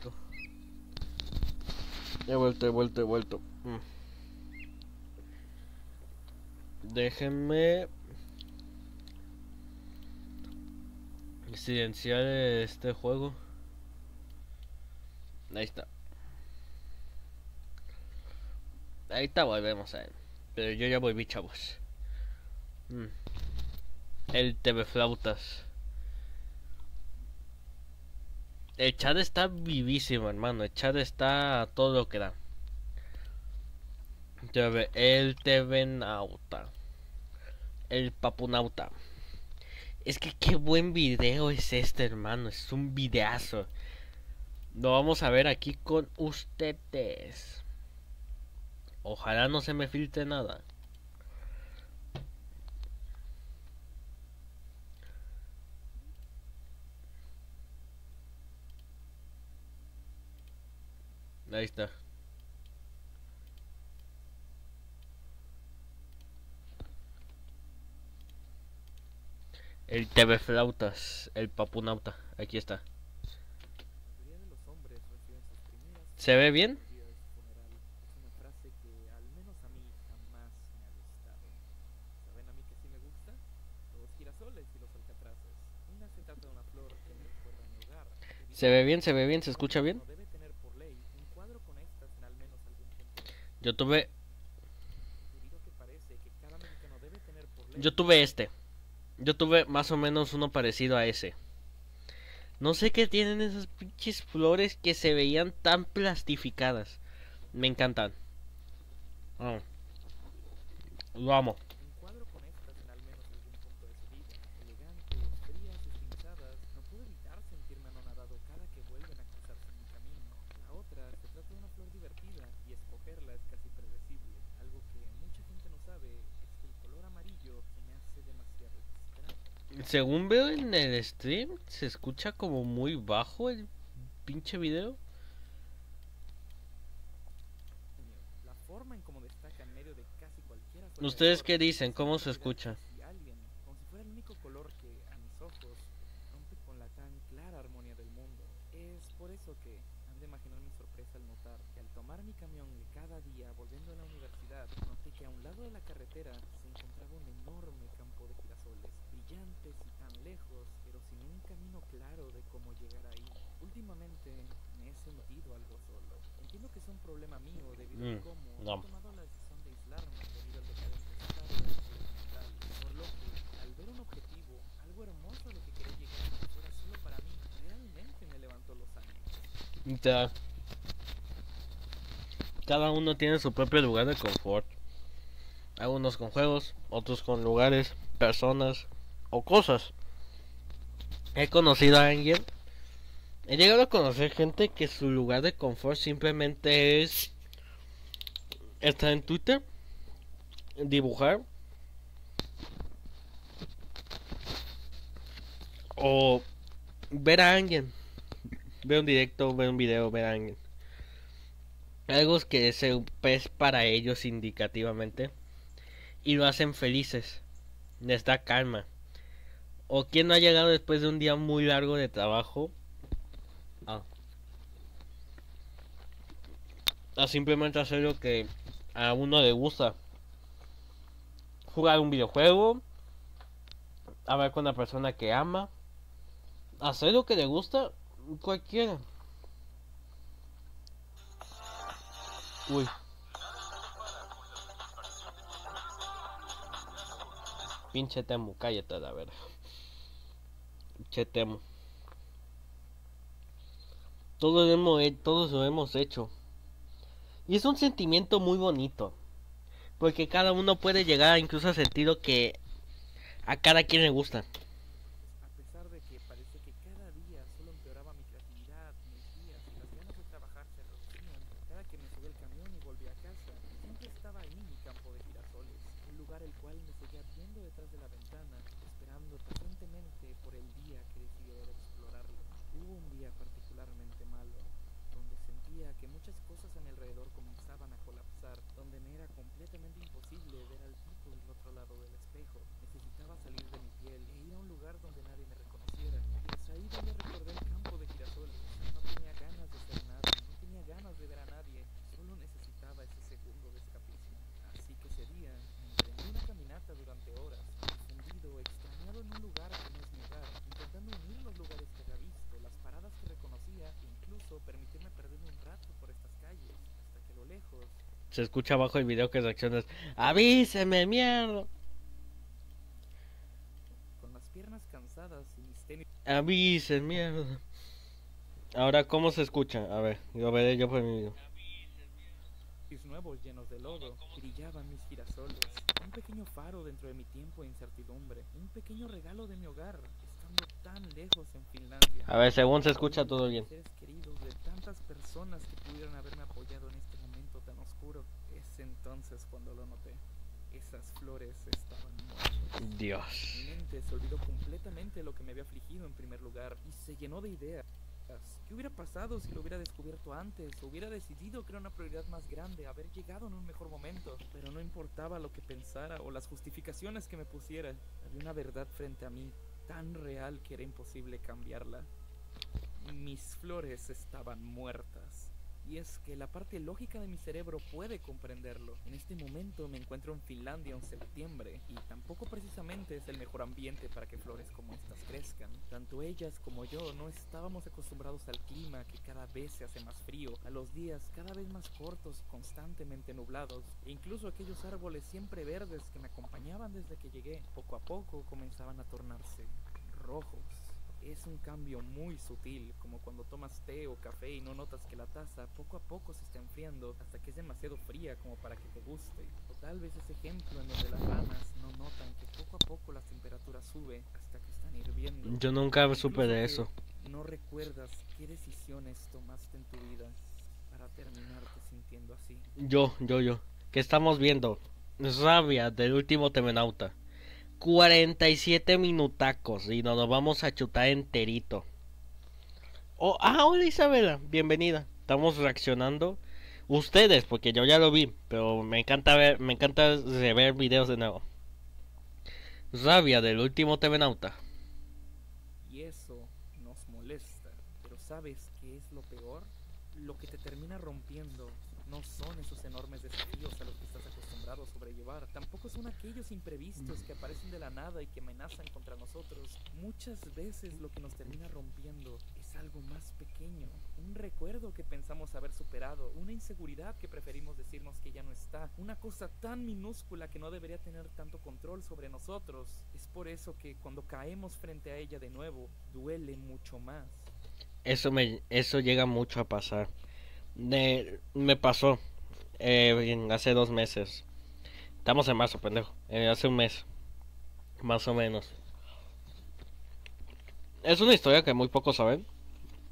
Vuelto. He vuelto, he vuelto, he vuelto. Mm. Déjenme silenciar este juego. Ahí está. Ahí está, volvemos a ver. Pero yo ya volví, chavos. Mm. El TV Flautas. El chat está vivísimo, hermano. El chat está todo lo que da. El TV Nauta. El Papunauta. Es que qué buen video es este, hermano. Es un videazo. Lo vamos a ver aquí con ustedes. Ojalá no se me filtre nada. Ahí está. El TV Flautas, el Papunauta, aquí está. ¿Se ve bien? ¿Se ve bien? ¿Se ve bien? ¿Se escucha bien? Por ley yo tuve este. Yo tuve más o menos uno parecido a ese. No sé qué tienen esas pinches flores que se veían tan plastificadas. Me encantan. Ah. Lo amo. un cuadro con estas en al menos algún punto de su vida. Elegantes, frías, estilizadas. No puedo evitar sentirme anonadado cada que vuelven a cruzarse en mi camino. La otra se trata de una flor divertida y escogerla es casi predecible. Algo que mucha gente no sabe es que el color amarillo se me hace demasiado extraño. Según veo en el stream, se escucha como muy bajo el pinche video. ¿Ustedes de qué dicen? ¿Cómo se escucha? alguien, como si fuera el único color que, a mis ojos, rompe con la tan clara armonía del mundo. Es por eso que han de imaginar mi sorpresa al notar que al tomar mi camión de cada día volviendo a la universidad, noté que a un lado de la carretera se encontraba un enorme campo de girasoles, brillantes y tan lejos, pero sin un camino claro de cómo llegar ahí. Últimamente me he sentido algo solo. Entiendo que es un problema mío debido Mm, a cómo no. he tomado la decisión de aislarme debido al decadente estado de mi salud mental. Por lo que, al ver un objetivo, algo hermoso a lo que quería llegar, que fuera solo para mí, realmente me levantó los ánimos. Cada uno tiene su propio lugar de confort. Algunos con juegos, otros con lugares, personas o cosas. He conocido a alguien. He llegado a conocer gente que su lugar de confort simplemente es estar en Twitter, dibujar o ver a alguien ver un directo, ver un video, ver a alguien. Algo que se es para ellos indicativamente. Y lo hacen felices. Les da calma. O quien no ha llegado después de un día muy largo de trabajo. A, a simplemente hacer lo que a uno le gusta. Jugar un videojuego. Hablar con la persona que ama. Hacer lo que le gusta Cualquiera. Uy. Pinche Temu, cállate la verga. Pinche Temu. Todos lo hemos, he- todos lo hemos hecho. Y es un sentimiento muy bonito. Porque cada uno puede llegar incluso a sentir que a cada quien le gusta. A pesar de que parece que cada día solo empeoraba mi creatividad, mis días y las ganas de trabajar se reducían, cada que me subí al camión y volví a casa, siempre estaba ahí mi campo de girasoles, un lugar el cual me seguía viendo detrás de la ventana, esperando pacientemente por el día que decidiera explorarlo. Hubo un día particularmente malo, donde sentía que muchas cosas a mi alrededor comenzaban a colapsar, donde me era completamente imposible ver al tipo del otro lado del espejo. Necesitaba salir de mi piel e ir a un lugar donde nadie me reconociera. Y es ahí donde recordé el campo de girasoles. No tenía ganas de ser nadie, no tenía ganas de ver a nadie, solo necesitaba ese segundo de escapismo. Así que ese día emprendí una caminata durante horas, confundido, extrañado en un lugar que no es mi hogar, intentando unir los lugares que había visto, las paradas que reconocía e incluso permitirme perderme un rato por estas calles, hasta que a lo lejos Se escucha abajo el video que reaccionas. ¡Avíseme, mierda! con las piernas cansadas y mis tenis Avisen, mierda. Ahora, ¿cómo se escucha? A ver, lo veré yo por mi video. nuevos llenos de lodo, brillaban mis girasoles, un pequeño faro dentro de mi tiempo de incertidumbre, un pequeño regalo de mi hogar, estando tan lejos en Finlandia. A ver, según se escucha todo bien. Seres queridos de tantas personas que pudieran haberme apoyado en este momento tan oscuro. Es entonces cuando lo noté. Esas flores estaban muertas. Mi Dios. mente se olvidó completamente lo que me había afligido en primer lugar y se llenó de ideas. ¿Qué hubiera pasado si lo hubiera descubierto antes? Hubiera decidido que era una prioridad más grande, haber llegado en un mejor momento. Pero no importaba lo que pensara o las justificaciones que me pusiera. Había una verdad frente a mí, tan real que era imposible cambiarla. Mis flores estaban muertas. Y es que la parte lógica de mi cerebro puede comprenderlo. En este momento me encuentro en Finlandia en septiembre y tampoco precisamente es el mejor ambiente para que flores como estas crezcan. Tanto ellas como yo no estábamos acostumbrados al clima que cada vez se hace más frío, a los días cada vez más cortos y constantemente nublados, e incluso aquellos árboles siempre verdes que me acompañaban desde que llegué, poco a poco comenzaban a tornarse rojos. Es un cambio muy sutil, como cuando tomas té o café y no notas que la taza poco a poco se está enfriando hasta que es demasiado fría como para que te guste. O tal vez ese ejemplo en donde las ranas no notan que poco a poco la temperatura sube hasta que están hirviendo. Yo nunca supe de eso. No recuerdas qué decisiones tomaste en tu vida para terminarte sintiendo así. Yo, yo, yo. ¿Qué estamos viendo? Rabia del último Temenauta. 47 minutacos y nos lo vamos a chutar enterito. Oh, ah, hola Isabela, bienvenida. Estamos reaccionando. Ustedes, porque yo ya lo vi, pero me encanta ver, me encanta rever videos de nuevo. Rabia del último Temenauta. Y eso nos molesta. Pero ¿sabes qué es lo peor? Lo que te termina rompiendo no son esos enormes desafíos a los que estás acostumbrado a sobrellevar. Tampoco son aquellos imprevistos que aparecen de la nada y que amenazan contra nosotros. Muchas veces lo que nos termina rompiendo es algo más pequeño. Un recuerdo que pensamos haber superado. Una inseguridad que preferimos decirnos que ya no está. Una cosa tan minúscula que no debería tener tanto control sobre nosotros. Es por eso que cuando caemos frente a ella de nuevo, duele mucho más. Eso me, eso llega mucho a pasar. De- me pasó eh, hace dos meses. Estamos en marzo, pendejo. Eh, hace un mes, más o menos. Es una historia que muy pocos saben.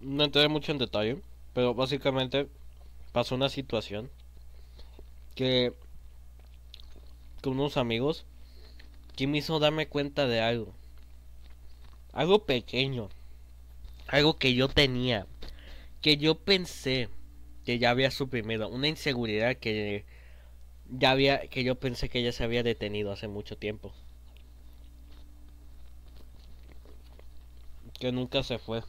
No entré mucho en detalle, pero básicamente pasó una situación que con unos amigos que me hizo darme cuenta de algo. Algo pequeño algo que yo tenía, que yo pensé que ya había suprimido, una inseguridad que ya había, que yo pensé que ya se había detenido hace mucho tiempo, que nunca se fue.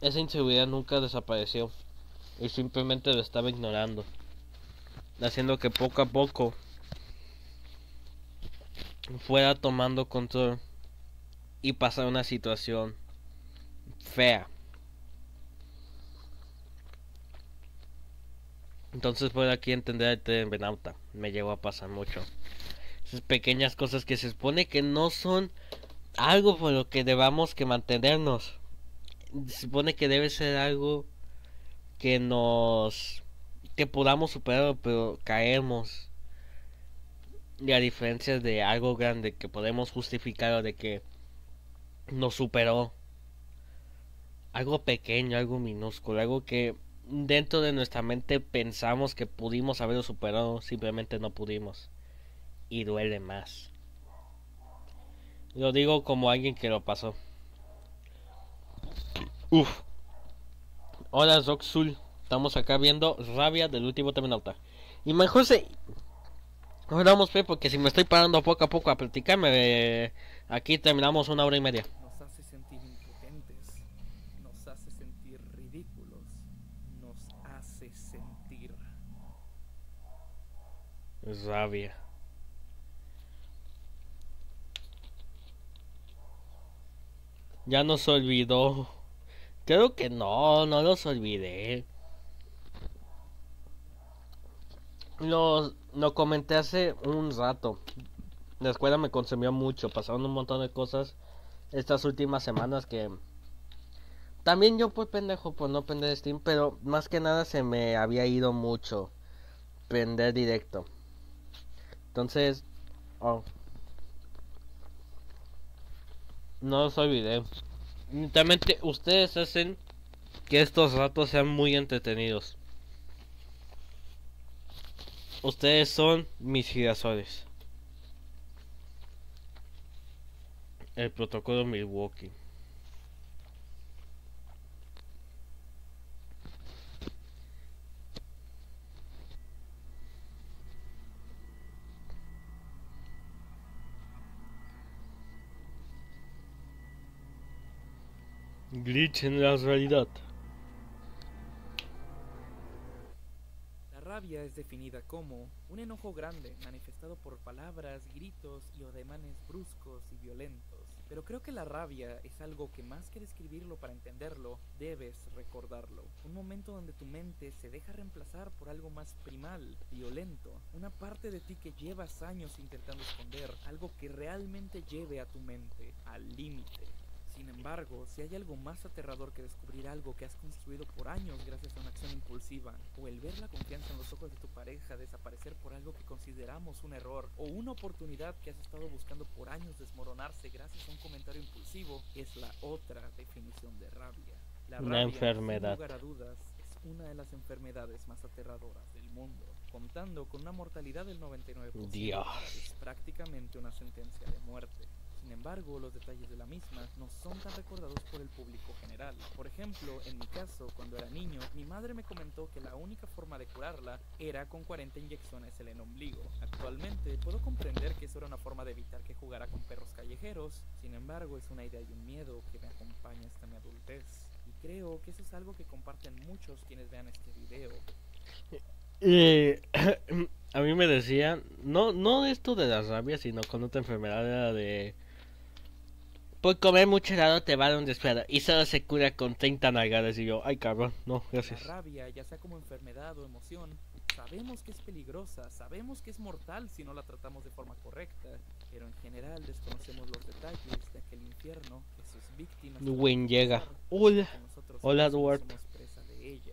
Esa inseguridad nunca desapareció y simplemente lo estaba ignorando, haciendo que poco a poco fuera tomando control y pasar una situación fea. Entonces por aquí entender el tren Benauta. Me llegó a pasar mucho. Esas pequeñas cosas que se supone que no son algo por lo que debamos que mantenernos. Se supone que debe ser algo que nos que podamos superar, pero caemos. Y a diferencia de algo grande que podemos justificar o de que nos superó. Algo pequeño, algo minúsculo, algo que dentro de nuestra mente pensamos que pudimos haberlo superado, simplemente no pudimos. Y duele más. Lo digo como alguien que lo pasó. Uf. Hola Roxul. Estamos acá viendo Rabia del último Terminauta. Y mejor se... Ahora vamos, Pe, porque si me estoy parando poco a poco a platicarme, aquí terminamos una hora y media. Nos hace sentir impotentes, nos hace sentir ridículos, nos hace sentir Rabia. Ya nos olvidó. Creo que no, no los olvidé. Lo, lo comenté hace un rato. La escuela me consumió mucho. Pasaron un montón de cosas estas últimas semanas que... También yo por pendejo por no prender Steam, pero más que nada se me había ido mucho prender directo. Entonces, oh. no los olvidé. Literalmente, ustedes hacen que estos ratos sean muy entretenidos. Ustedes son mis girasoles. El protocolo Milwaukee. Glitch en la realidad. La rabia es definida como un enojo grande manifestado por palabras, gritos y ademanes bruscos y violentos. Pero creo que la rabia es algo que más que describirlo para entenderlo, debes recordarlo. Un momento donde tu mente se deja reemplazar por algo más primal, violento. Una parte de ti que llevas años intentando esconder, algo que realmente lleve a tu mente al límite. Sin embargo, si hay algo más aterrador que descubrir algo que has construido por años gracias a una acción impulsiva, o el ver la confianza en los ojos de tu pareja desaparecer por algo que consideramos un error, o una oportunidad que has estado buscando por años desmoronarse gracias a un comentario impulsivo, es la otra definición de rabia. La Una rabia, enfermedad. Sin lugar a dudas, es una de las enfermedades más aterradoras del mundo, contando con una mortalidad del 99%. Dios. Es prácticamente una sentencia de muerte. Sin embargo, los detalles de la misma no son tan recordados por el público general. Por ejemplo, en mi caso, cuando era niño, mi madre me comentó que la única forma de curarla era con 40 inyecciones en el ombligo. Actualmente, puedo comprender que eso era una forma de evitar que jugara con perros callejeros. Sin embargo, es una idea y un miedo que me acompaña hasta mi adultez. Y creo que eso es algo que comparten muchos quienes vean este video. Y a mí me decían, no, no esto de la rabia, sino con otra enfermedad de... Por comer mucho helado te va a dar un despedo y solo se cura con 30 nalgadas y yo, ay cabrón, no, La gracias. rabia, ya sea como enfermedad o emoción, sabemos que es peligrosa, sabemos que es mortal si no la tratamos de forma correcta, pero en general desconocemos los detalles de aquel infierno que sus víctimas que llega. Hola. Hola, Duarte. de ella.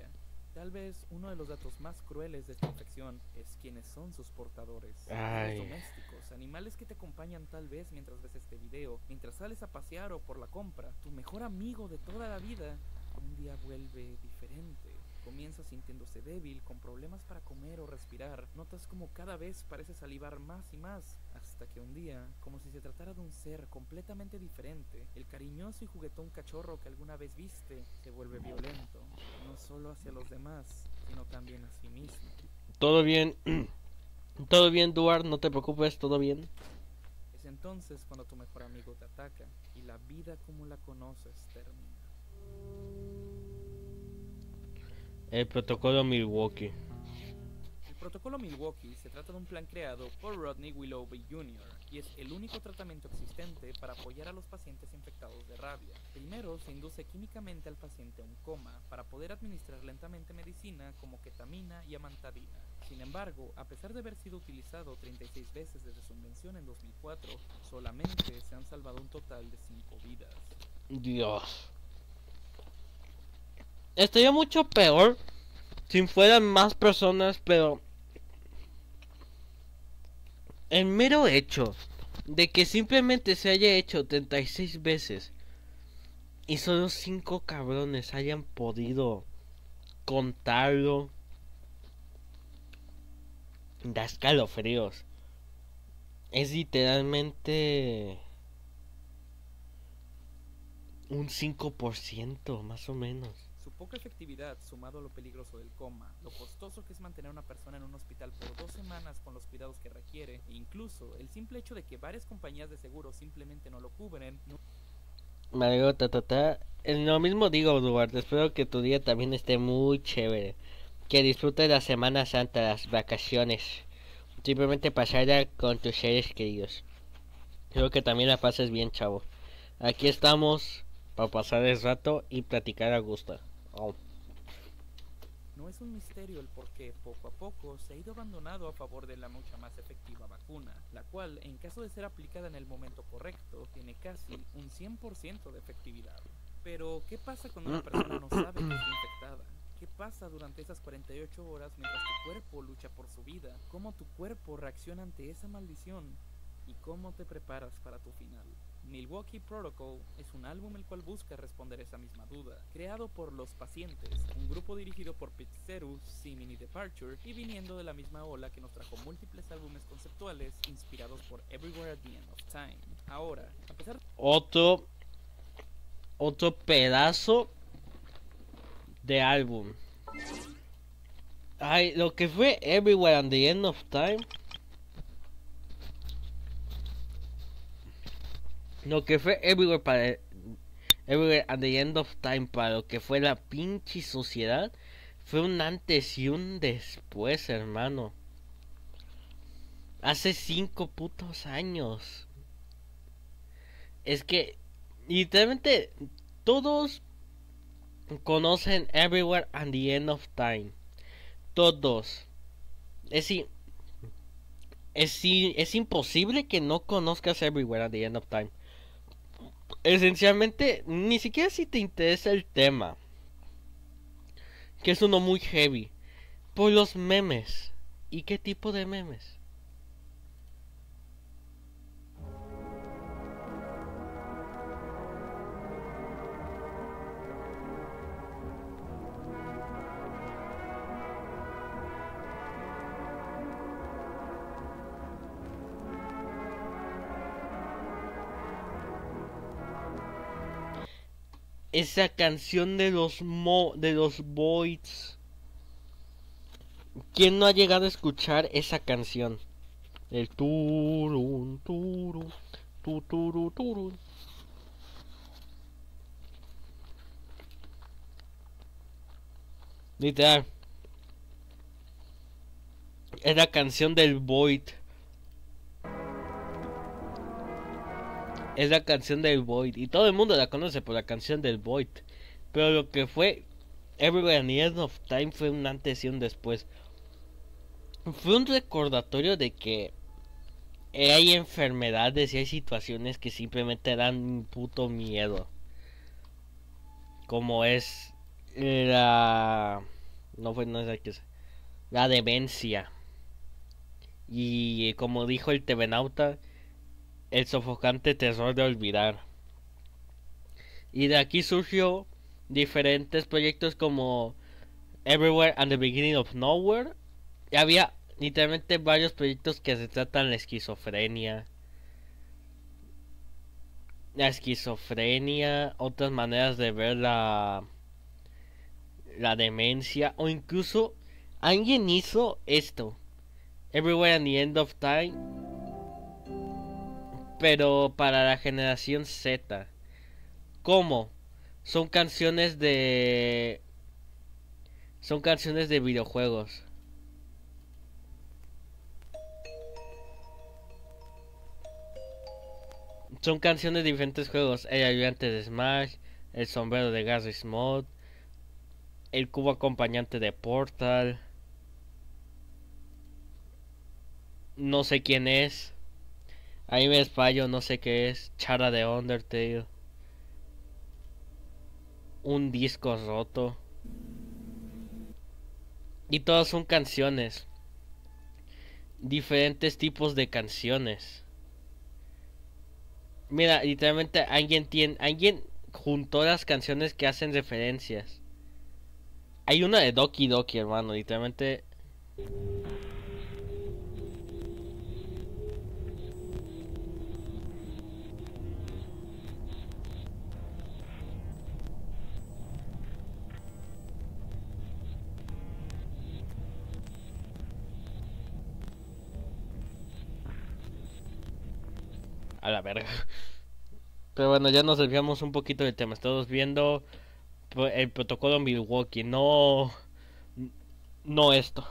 Tal vez uno de los datos más crueles de esta infección es quiénes son sus portadores. Ay. Los domésticos, animales que te acompañan tal vez mientras ves este video, mientras sales a pasear o por la compra. Tu mejor amigo de toda la vida un día vuelve diferente. Comienza sintiéndose débil, con problemas para comer o respirar. Notas como cada vez parece salivar más y más, hasta que un día, como si se tratara de un ser completamente diferente, el cariñoso y juguetón cachorro que alguna vez viste se vuelve violento, no solo hacia los demás, sino también a sí mismo. Todo bien, todo bien, Duarte, no te preocupes, todo bien. Es entonces cuando tu mejor amigo te ataca y la vida como la conoces termina. El protocolo Milwaukee. El protocolo Milwaukee se trata de un plan creado por Rodney Willoughby Jr. y es el único tratamiento existente para apoyar a los pacientes infectados de rabia. Primero se induce químicamente al paciente a un coma para poder administrar lentamente medicina como ketamina y amantadina. Sin embargo, a pesar de haber sido utilizado 36 veces desde su invención en 2004, solamente se han salvado un total de 5 vidas. Dios. Estaría mucho peor si fueran más personas, pero el mero hecho de que simplemente se haya hecho 36 veces y solo 5 cabrones hayan podido contarlo da escalofríos. Es literalmente un 5% más o menos. Poca efectividad, sumado a lo peligroso del coma, lo costoso que es mantener a una persona en un hospital por dos semanas con los cuidados que requiere, e incluso el simple hecho de que varias compañías de seguro simplemente no lo cubren, no alegro, ta, ta, ta. Lo mismo digo, Duarte. Espero que tu día también esté muy chévere. Que disfrutes la Semana Santa, las vacaciones. Simplemente pasarla con tus seres queridos. Creo que también la pases bien, chavo. Aquí estamos para pasar el rato y platicar a gusto. No es un misterio el por qué poco a poco se ha ido abandonado a favor de la mucha más efectiva vacuna, la cual, en caso de ser aplicada en el momento correcto, tiene casi un 100% de efectividad. Pero, ¿qué pasa cuando una persona no sabe que está infectada? ¿Qué pasa durante esas 48 horas mientras tu cuerpo lucha por su vida? ¿Cómo tu cuerpo reacciona ante esa maldición? ¿Y cómo te preparas para tu final? Milwaukee Protocol es un álbum el cual busca responder esa misma duda, creado por Los Pacientes, un grupo dirigido por Pete Seru, Simini Departure y viniendo de la misma ola que nos trajo múltiples álbumes conceptuales inspirados por Everywhere at the End of Time. Ahora, a pesar Otro. Otro pedazo de álbum. Ay, lo que fue Everywhere and the End of Time. Lo que fue Everywhere para Everywhere at the End of Time para lo que fue la pinche sociedad fue un antes y un después, hermano. Hace cinco putos años. Es que literalmente todos conocen Everywhere at the End of Time. Todos. Es, es, es imposible que no conozcas Everywhere at the End of Time. Esencialmente, ni siquiera si te interesa el tema. Que es uno muy heavy. Por los memes. ¿Y qué tipo de memes? Esa canción de los mo de los Voids. ¿Quién no ha llegado a escuchar esa canción? El turun turun tu turu turun. Literal. Es la canción del Void. Es la canción del Void. Y todo el mundo la conoce por la canción del Void. Pero lo que fue Everywhere at the End of Time fue un antes y un después. Fue un recordatorio de que hay enfermedades y hay situaciones que simplemente dan puto miedo. Como es la... No fue, no sé qué es. La demencia. Y como dijo el Tevenauta, el sofocante terror de olvidar. Y de aquí surgió diferentes proyectos como Everywhere and the Beginning of Nowhere. Y había literalmente varios proyectos que se tratan la esquizofrenia. La esquizofrenia, otras maneras de ver la la demencia o incluso alguien hizo esto. Everywhere at the End of Time pero para la generación Z. ¿Cómo? Son canciones de... Son canciones de videojuegos. Son canciones de diferentes juegos. El ayudante de Smash, el sombrero de Garry's Mod, el cubo acompañante de Portal. No sé quién es. Ahí me fallo, no sé qué es. Chara de Undertale. Un disco roto. Y todas son canciones. Diferentes tipos de canciones. Mira, literalmente alguien tiene. Alguien juntó las canciones que hacen referencias. Hay una de Doki Doki, hermano. Literalmente. A la verga. Pero bueno, ya nos desviamos un poquito del tema. Estamos viendo el protocolo Milwaukee, no. No esto.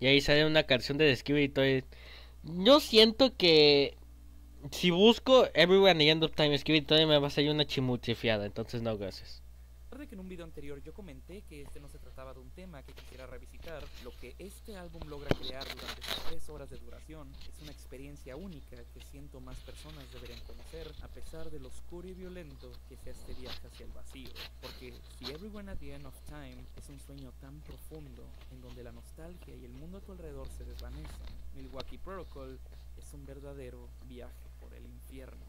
Y ahí sale una canción de The Skibidi Toilet. Yo siento que. Si busco Everywhere at the End of Time Skibidi Toilet me va a salir una chimutrifiada. Entonces, no, gracias. Recuerde que en un video anterior yo comenté que este no se trataba de un tema que quisiera revisitar. Lo que este álbum logra crear durante sus tres horas de duración es una experiencia única que siento más personas deberían conocer, a pesar de lo oscuro y violento que sea este viaje hacia el vacío. Porque si Everyone at the End of Time es un sueño tan profundo en donde la nostalgia y el mundo a tu alrededor se desvanecen, Milwaukee Protocol es un verdadero viaje por el infierno.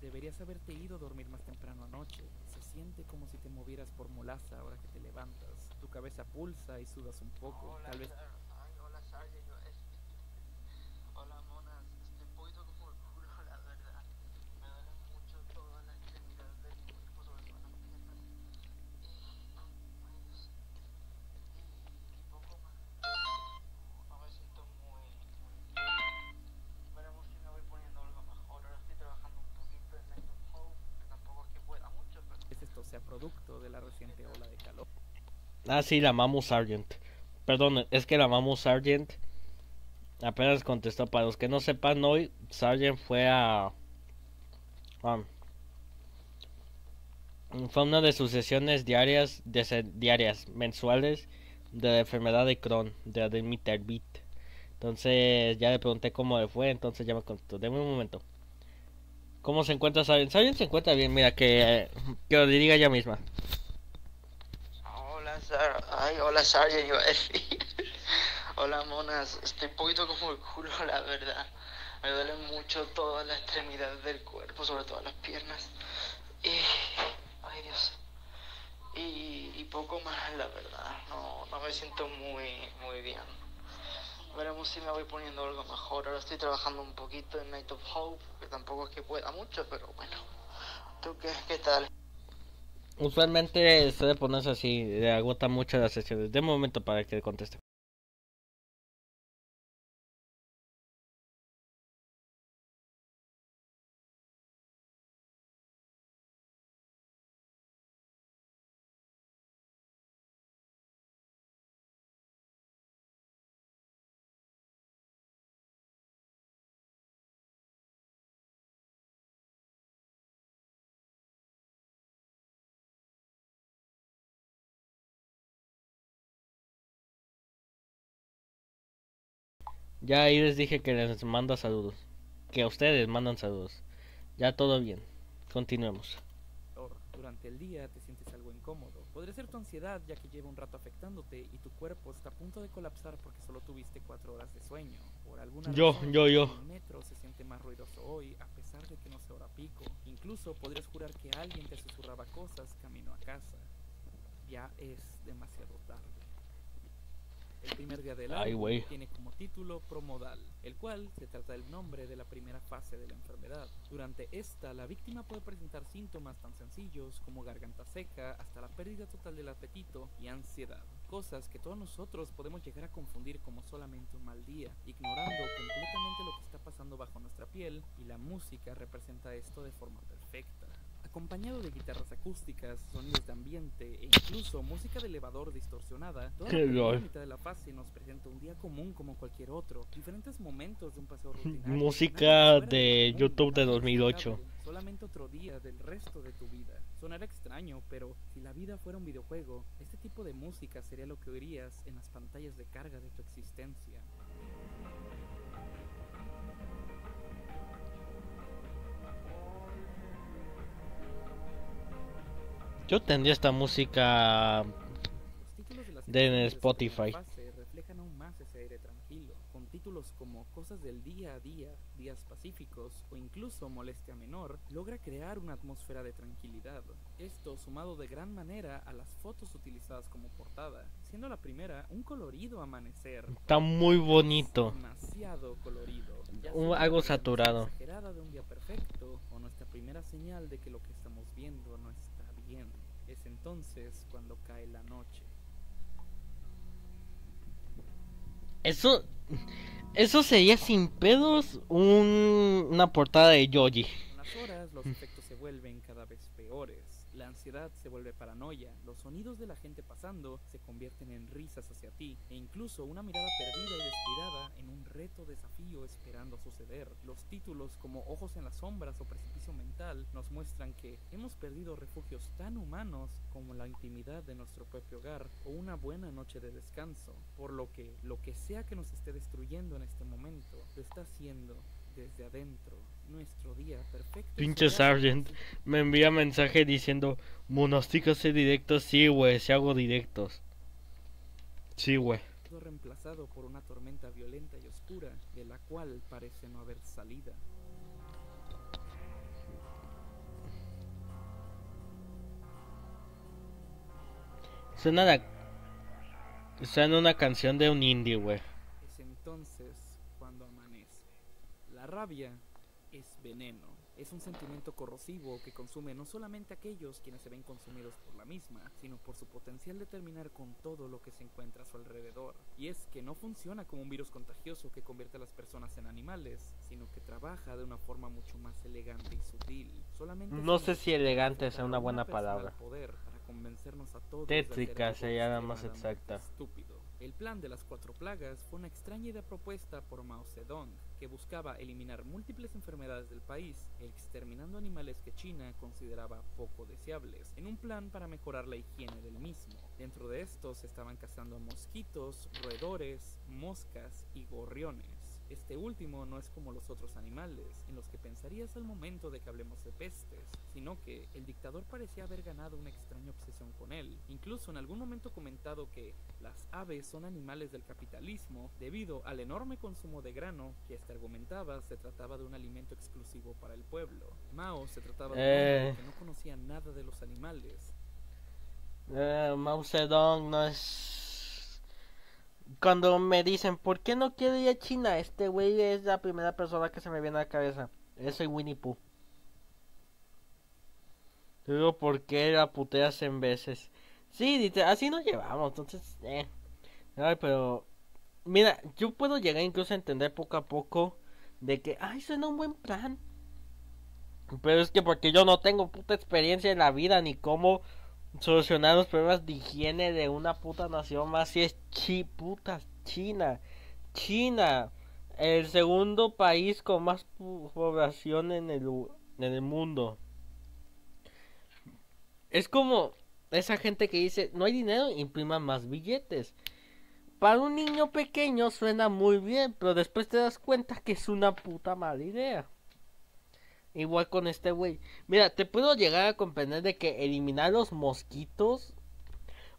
Deberías haberte ido a dormir más temprano anoche. Siente como si te movieras por molaza ahora que te levantas. Tu cabeza pulsa y sudas un poco. Tal vez Sar- ay, hola, Sarge, yo es- Hola, monas. Estoy un poquito como el culo, la verdad. Me duelen mucho todas las extremidades del cuerpo, sobre todo las piernas. Y... Ay, Dios. Y poco más. No me siento muy... muy bien. Veremos si me voy poniendo algo mejor. Ahora estoy trabajando un poquito en Night of Hope, que tampoco Ah, sí, la Mamu Sargent. Perdón, es que la Mamu Sargent apenas contestó. Para los que no sepan, hoy Sargent fue a. um, fue una de sus sesiones diarias, de diarias, mensuales, de la enfermedad de Crohn, de Ademiterbit. Entonces ya le pregunté cómo le fue, entonces ya me contestó. Deme un momento. ¿Cómo se encuentra Sargent? Sargent se encuentra bien, mira, que, que lo diga ella misma. Sar Ay, hola, iba a decir. hola, monas. Estoy un poquito como el culo, la verdad. Me duele mucho toda la extremidad del cuerpo, sobre todo las piernas. Y... Ay, Dios. Y, y poco más, la verdad. No, no me siento muy, muy bien. Veremos si me voy poniendo algo mejor. Ahora estoy trabajando un poquito en Night of Hope, que tampoco es que pueda mucho, pero bueno. ¿Tú qué, qué tal? Usualmente suele ponerse así, le agota mucho las sesiones. De momento para que conteste. Ya ahí les dije que les manda saludos. Que a ustedes mandan saludos. Ya todo bien. Continuemos. Durante el día te sientes algo incómodo. Podría ser tu ansiedad ya que lleva un rato afectándote y tu cuerpo está a punto de colapsar porque solo tuviste cuatro horas de sueño. Por alguna Yo, razón, yo, yo. El metro se siente más ruidoso hoy a pesar de que no sea hora pico. Incluso podrías jurar que alguien te susurraba cosas camino a casa. Ya es demasiado tarde. El primer día del Ay, álbum tiene como título Promodal, el cual se trata del nombre de la primera fase de la enfermedad. Durante esta, la víctima puede presentar síntomas tan sencillos como garganta seca hasta la pérdida total del apetito y ansiedad, cosas que todos nosotros podemos llegar a confundir como solamente un mal día, ignorando completamente lo que está pasando bajo nuestra piel y la música representa esto de forma perfecta. Acompañado de guitarras acústicas, sonidos de ambiente e incluso música de elevador distorsionada, toda la mitad de la fase nos presenta un día común como cualquier otro, diferentes momentos de un paseo rutinario. Música de YouTube de nada 2008. destacable, Solamente otro día del resto de tu vida. Sonará extraño, pero si la vida fuera un videojuego, este tipo de música sería lo que oirías en las pantallas de carga de tu existencia. Yo tendría esta música. De en Spotify. fase reflejan aún más ese aire tranquilo, con títulos como Cosas a día, Días pacíficos o incluso a las fotos utilizadas como portada, siendo la. Está muy bonito. Un- algo saturado. de un bien. Es entonces cuando cae la noche. Eso. Eso sería sin pedos un- una portada de Yoji. Con las horas, los efectos se vuelven cada vez peores. Se vuelve paranoia, los sonidos de la gente pasando se convierten en risas hacia ti, e incluso una mirada perdida y descuidada en un reto desafío esperando suceder. Los títulos como Ojos en las sombras o Precipicio mental nos muestran que hemos perdido refugios tan humanos como la intimidad de nuestro propio hogar o una buena noche de descanso, por lo que lo que sea que nos esté destruyendo en este momento lo está haciendo desde adentro. Nuestro día perfecto. Pinche Sargent. Me envía mensaje diciendo: Monastica hace directos. Sí, güey, si hago directos. Sí, güey. reemplazado por una tormenta violenta y oscura, de la cual parece no haber salida. Suena la. Suena una canción de un indie, güey. Es entonces cuando amanece. La rabia es veneno. Es un sentimiento corrosivo que consume no solamente a aquellos quienes se ven consumidos por la misma, sino por su potencial de terminar con todo lo que se encuentra a su alrededor. Y es que no funciona como un virus contagioso que convierte a las personas en animales, sino que trabaja de una forma mucho más elegante y sutil. Solamente No sé si elegante sea una buena palabra. poder para convencernos a todos. Tétrica sería la más exacta. Estúpido. El plan de las cuatro plagas fue una extraña idea propuesta por Mao Zedong, que buscaba eliminar múltiples enfermedades del país, exterminando animales que China consideraba poco deseables, en un plan para mejorar la higiene del mismo. Dentro de estos estaban cazando mosquitos, roedores, moscas y gorriones. Este último no es como los otros animales, en los que pensarías al momento de que hablemos de pestes, sino que el dictador parecía haber ganado una extraña obsesión con él. Incluso en algún momento comentado que las aves son animales del capitalismo debido al enorme consumo de grano que este argumentaba se trataba de un alimento exclusivo para el pueblo. Mao se trataba de un Eh. hombre que no conocía nada de los animales, Eh, Mao Zedong no es... Cuando me dicen, ¿por qué no quiero ir a China? Este güey es la primera persona que se me viene a la cabeza. Soy Winnie Pooh. Digo, ¿por qué la puteas en veces? Sí, dice, así nos llevamos, entonces, eh. Ay, pero... Mira, yo puedo llegar incluso a entender poco a poco de que, ay, suena un buen plan. Pero es que porque yo no tengo puta experiencia en la vida ni cómo solucionar los problemas de higiene de una puta nación más si es chi puta China. China, el segundo país con más población en el, en el mundo. Es como esa gente que dice, no hay dinero, imprima más billetes. Para un niño pequeño suena muy bien, pero después te das cuenta que es una puta mala idea. Igual con este güey. Mira, te puedo llegar a comprender de que eliminar los mosquitos,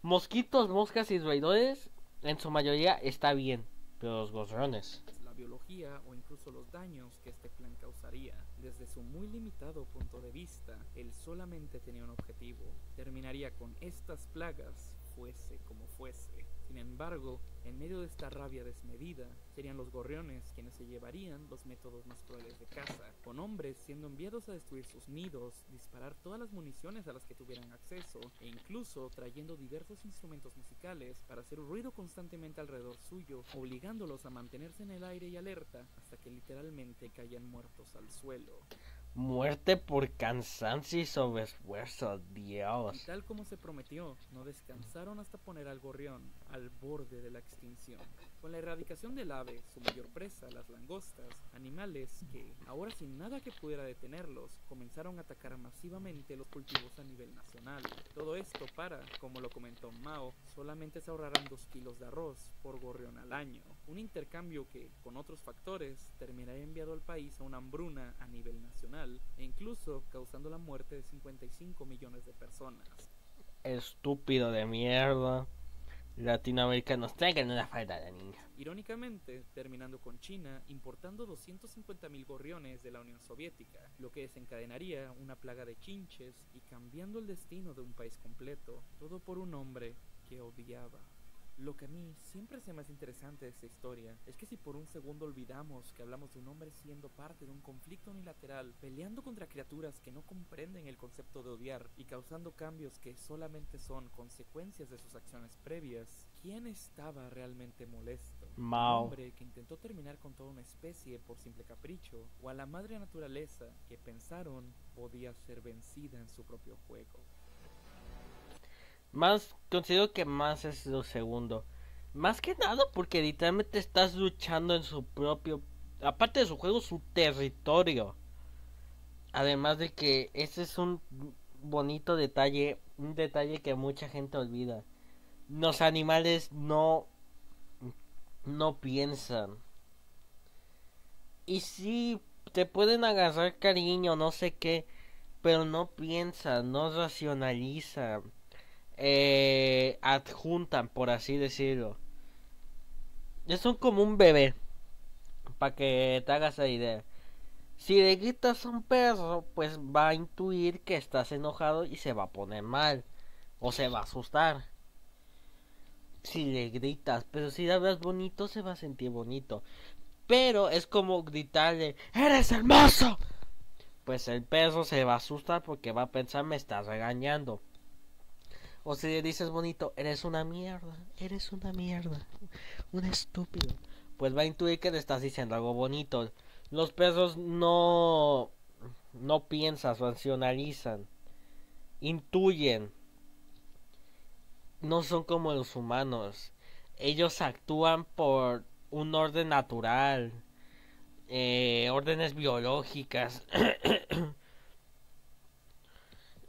mosquitos, moscas y roedores, en su mayoría está bien, pero los gorriones. la biología o incluso los daños que este plan causaría. Desde su muy limitado punto de vista, él solamente tenía un objetivo. Terminaría con estas plagas, fuese como fuese. Sin embargo, en medio de esta rabia desmedida, serían los gorriones quienes se llevarían los métodos más crueles de caza, con hombres siendo enviados a destruir sus nidos, disparar todas las municiones a las que tuvieran acceso, e incluso trayendo diversos instrumentos musicales para hacer ruido constantemente alrededor suyo, obligándolos a mantenerse en el aire y alerta hasta que literalmente caían muertos al suelo. Muerte por cansancio y sobreesfuerzo, Y Dios. tal como se prometió, no descansaron hasta poner al gorrión al borde de la extinción. Con la erradicación del ave, su mayor presa, las langostas, animales que, ahora sin nada que pudiera detenerlos, comenzaron a atacar masivamente los cultivos a nivel nacional. Todo esto para, como lo comentó Mao, solamente se ahorrarán 2 kilos de arroz por gorrión al año. Un intercambio que, con otros factores, terminaría enviado al país a una hambruna a nivel nacional e incluso causando la muerte de 55 millones de personas. Estúpido de mierda. Latinoamericanos, traigan una falda de niña. Irónicamente, terminando con China importando 250.000 gorriones de la Unión Soviética, lo que desencadenaría una plaga de chinches y cambiando el destino de un país completo, todo por un hombre que odiaba. Lo que a mí siempre se me hace interesante de esta historia es que si por un segundo olvidamos que hablamos de un hombre siendo parte de un conflicto unilateral, peleando contra criaturas que no comprenden el concepto de odiar y causando cambios que solamente son consecuencias de sus acciones previas, ¿quién estaba realmente molesto? Mao. ¿Un hombre que intentó terminar con toda una especie por simple capricho? ¿O a la madre naturaleza que pensaron podía ser vencida en su propio juego? Más, considero que más es lo segundo. Más que nada porque literalmente estás luchando en su propio, aparte de su juego, su territorio. Además de que ese es un bonito detalle, un detalle que mucha gente olvida. Los animales no, no piensan. Y sí, te pueden agarrar cariño, no sé qué, pero no piensan, no racionalizan eh, adjuntan, por así decirlo. Ya son como un bebé, para que te hagas la idea. Si le gritas a un perro, pues va a intuir que estás enojado y se va a poner mal, o se va a asustar. Si le gritas, pero si le hablas bonito, se va a sentir bonito. Pero es como gritarle, ¡Eres hermoso! Pues el perro se va a asustar porque va a pensar, me estás regañando. O si dices bonito, eres una mierda, eres una mierda, un estúpido. Pues va a intuir que le estás diciendo algo bonito. Los perros no no piensan, racionalizan, intuyen. no son como los humanos. Ellos actúan por un orden natural, eh, órdenes biológicas.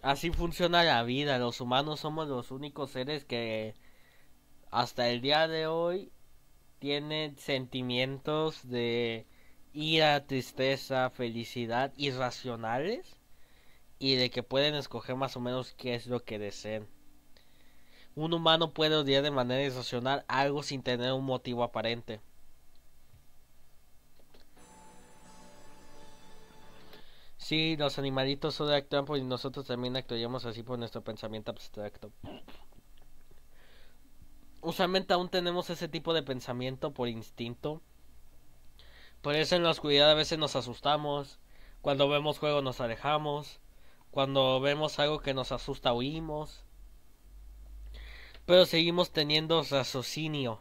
Así funciona la vida. Los humanos somos los únicos seres que hasta el día de hoy tienen sentimientos de ira, tristeza, felicidad irracionales y de que pueden escoger más o menos qué es lo que deseen. Un humano puede odiar de manera irracional algo sin tener un motivo aparente. Sí, los animalitos solo actúan y nosotros también actuaríamos así por nuestro pensamiento abstracto. Usualmente aún tenemos ese tipo de pensamiento por instinto. Por eso en la oscuridad a veces nos asustamos. Cuando vemos juego nos alejamos. Cuando vemos algo que nos asusta huimos. Pero seguimos teniendo raciocinio.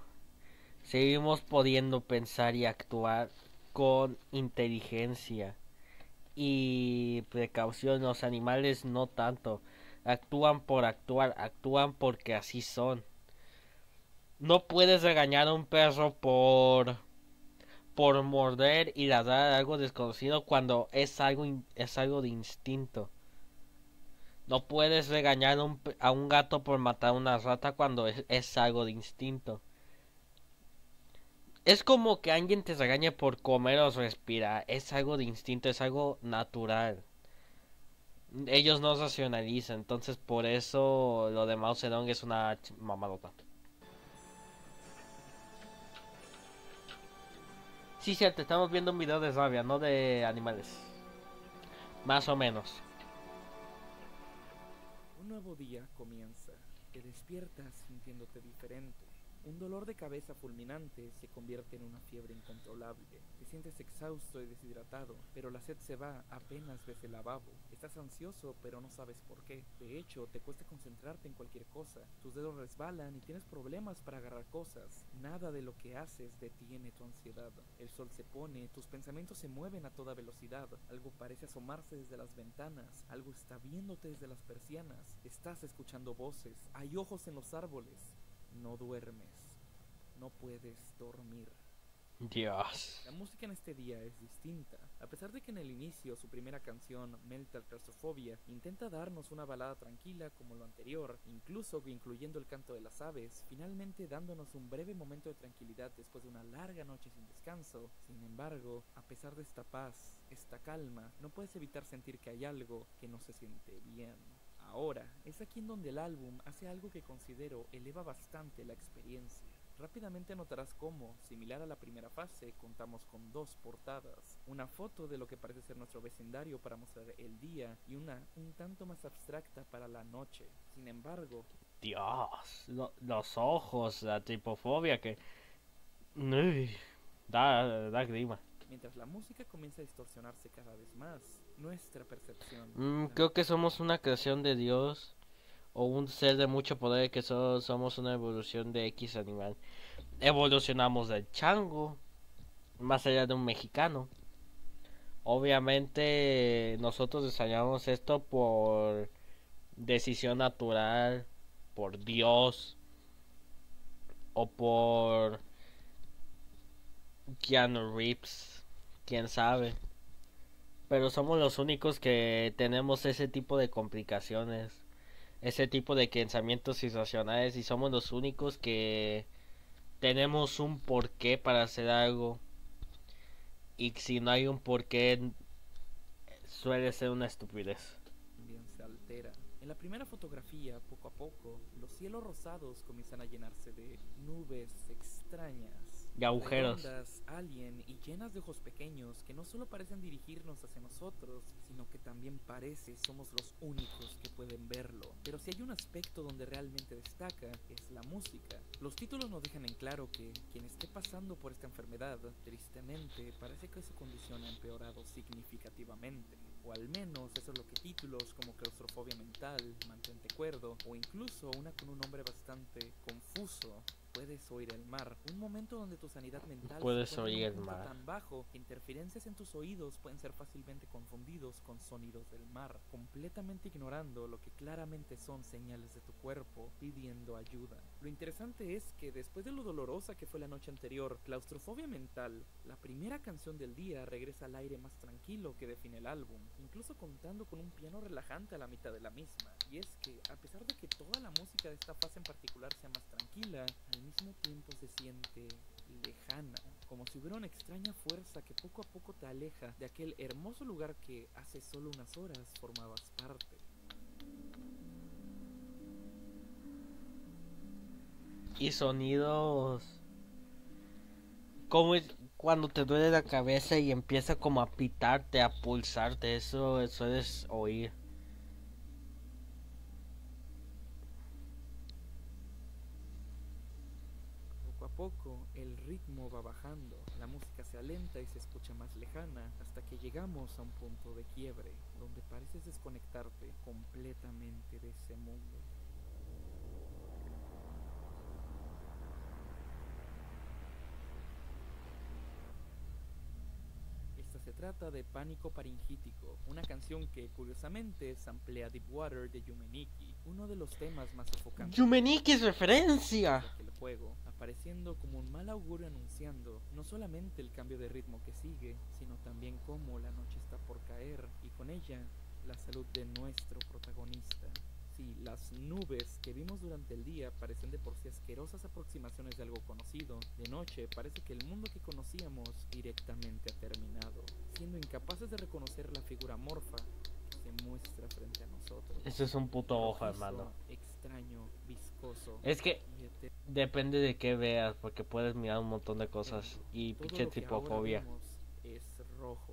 Seguimos pudiendo pensar y actuar con inteligencia y precaución. Los animales no tanto. Actúan por actuar, actúan porque así son. No puedes regañar a un perro por por morder y ladrar algo desconocido cuando es algo es algo de instinto. No puedes regañar a un, a un gato por matar a una rata cuando es, es algo de instinto. Es como que alguien te regañe por comer o respirar. Es algo de instinto, es algo natural. Ellos no racionalizan, entonces por eso lo de Mao Zedong es una mamadota. Sí, cierto, estamos viendo un video de rabia, no de animales. Más o menos. Un nuevo día comienza. Te despiertas sintiéndote diferente. Un dolor de cabeza fulminante se convierte en una fiebre incontrolable. Te sientes exhausto y deshidratado, pero la sed se va apenas ves el lavabo. Estás ansioso, pero no sabes por qué. De hecho, te cuesta concentrarte en cualquier cosa. Tus dedos resbalan y tienes problemas para agarrar cosas. Nada de lo que haces detiene tu ansiedad. El sol se pone, tus pensamientos se mueven a toda velocidad. Algo parece asomarse desde las ventanas, algo está viéndote desde las persianas. Estás escuchando voces, hay ojos en los árboles. No duermes. No puedes dormir. Dios. La música en este día es distinta. A pesar de que en el inicio su primera canción, Mental Claustrofobia, intenta darnos una balada tranquila como lo anterior, incluso incluyendo el canto de las aves, finalmente dándonos un breve momento de tranquilidad después de una larga noche sin descanso. Sin embargo, a pesar de esta paz, esta calma, no puedes evitar sentir que hay algo que no se siente bien. Ahora, es aquí en donde el álbum hace algo que considero eleva bastante la experiencia. Rápidamente notarás cómo, similar a la primera fase, contamos con dos portadas. Una foto de lo que parece ser nuestro vecindario para mostrar el día y una un tanto más abstracta para la noche. Sin embargo, Dios. Lo- los ojos, la tripofobia que... Uy, da, da grima. mientras la música comienza a distorsionarse cada vez más, nuestra percepción... Mm, creo que somos una creación de Dios o un ser de mucho poder que solo somos una evolución de X animal. Evolucionamos del chango, más allá de un mexicano. Obviamente nosotros desarrollamos esto por decisión natural, por Dios o por Keanu Reeves, quién sabe. Pero somos los únicos que tenemos ese tipo de complicaciones, ese tipo de pensamientos irracionales y somos los únicos que tenemos un porqué para hacer algo. Y si no hay un porqué, suele ser una estupidez. también se altera. En la primera fotografía, poco a poco, los cielos rosados comienzan a llenarse de nubes extrañas. Y agujeros. redondas, alien y llenas de ojos pequeños que no solo parecen dirigirnos hacia nosotros, sino que también parece somos los únicos que pueden verlo. Pero si hay un aspecto donde realmente destaca, es la música. Los títulos nos dejan en claro que quien esté pasando por esta enfermedad, tristemente, parece que su condición ha empeorado significativamente. O al menos eso es lo que títulos como claustrofobia mental, mantente cuerdo, o incluso una con un nombre bastante confuso, puedes oír el mar, un momento donde tu sanidad mental Puedes oír el mar. tan bajo que interferencias en tus oídos pueden ser fácilmente confundidos con sonidos del mar, completamente ignorando lo que claramente son señales de tu cuerpo pidiendo ayuda. Lo interesante es que después de lo dolorosa que fue la noche anterior, claustrofobia mental, la primera canción del día regresa al aire más tranquilo que define el álbum, incluso contando con un piano relajante a la mitad de la misma. Y es que, a pesar de que toda la música de esta fase en particular sea más tranquila, al mismo tiempo se siente lejana, como si hubiera una extraña fuerza que poco a poco te aleja de aquel hermoso lugar que hace solo unas horas formabas parte. Y sonidos. Como cuando te duele la cabeza y empieza como a pitarte, a pulsarte, eso, eso es oír. Poco a poco el ritmo va bajando, la alenta y se escucha más lejana hasta que llegamos a un punto de quiebre donde pareces desconectarte completamente de ese mundo. Esta se trata de Pánico Paringítico, una canción que curiosamente samplea Deep Water de Yumeniki, uno de los temas más sofocantes Yumeniki es referencia. el juego, apareciendo como un mal augurio anunciando no solamente el cambio de ritmo que sigue, sino también cómo la noche está por caer y con ella la salud de nuestro protagonista. Si las nubes que vimos durante el día parecen de por sí asquerosas aproximaciones de algo conocido, de noche parece que el mundo que conocíamos directamente ha terminado, siendo incapaces de reconocer la figura morfa que se muestra frente a nosotros. Ese es un puto ojo, hermano. Extraño, viscoso. Es que depende de qué veas, porque puedes mirar un montón de cosas. Y pinche vemos es rojo.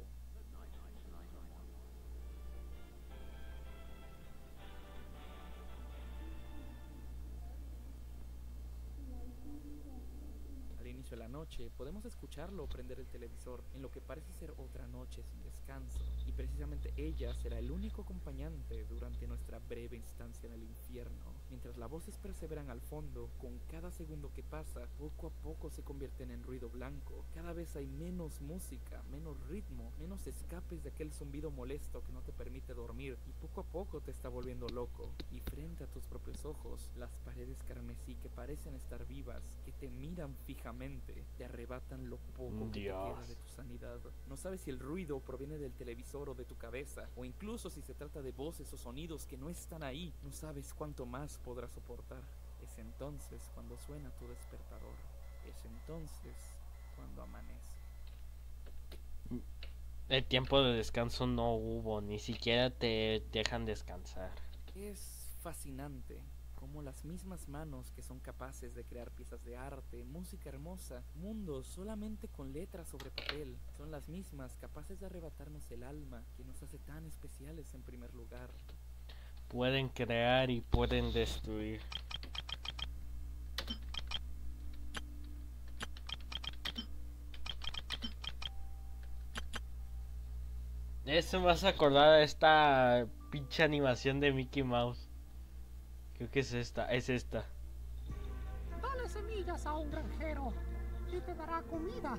Noche podemos escucharlo prender el televisor en lo que parece ser otra noche sin descanso. Y precisamente ella será el único acompañante durante nuestra breve instancia en el infierno. Mientras las voces perseveran al fondo, con cada segundo que pasa, poco a poco se convierten en ruido blanco. Cada vez hay menos música, menos ritmo, menos escapes de aquel zumbido molesto que no te permite dormir y poco a poco te está volviendo loco. Y frente a tus propios ojos, las paredes carmesí que parecen estar vivas, que te miran fijamente, te arrebatan lo poco que te queda de tu sanidad. No sabes si el ruido proviene del televisor o de tu cabeza, o incluso si se trata de voces o sonidos que no están ahí. No sabes cuánto más podrás soportar. Es entonces cuando suena tu despertador. Es entonces cuando amanece. El tiempo de descanso no hubo, ni siquiera te dejan descansar. Es fascinante cómo las mismas manos que son capaces de crear piezas de arte, música hermosa, mundos solamente con letras sobre papel, son las mismas capaces de arrebatarnos el alma que nos hace tan especiales en primer lugar. Pueden crear y pueden destruir. Eso me hace acordar a esta pinche animación de Mickey Mouse. Creo que es esta, es esta. Dale semillas a un granjero y te dará comida.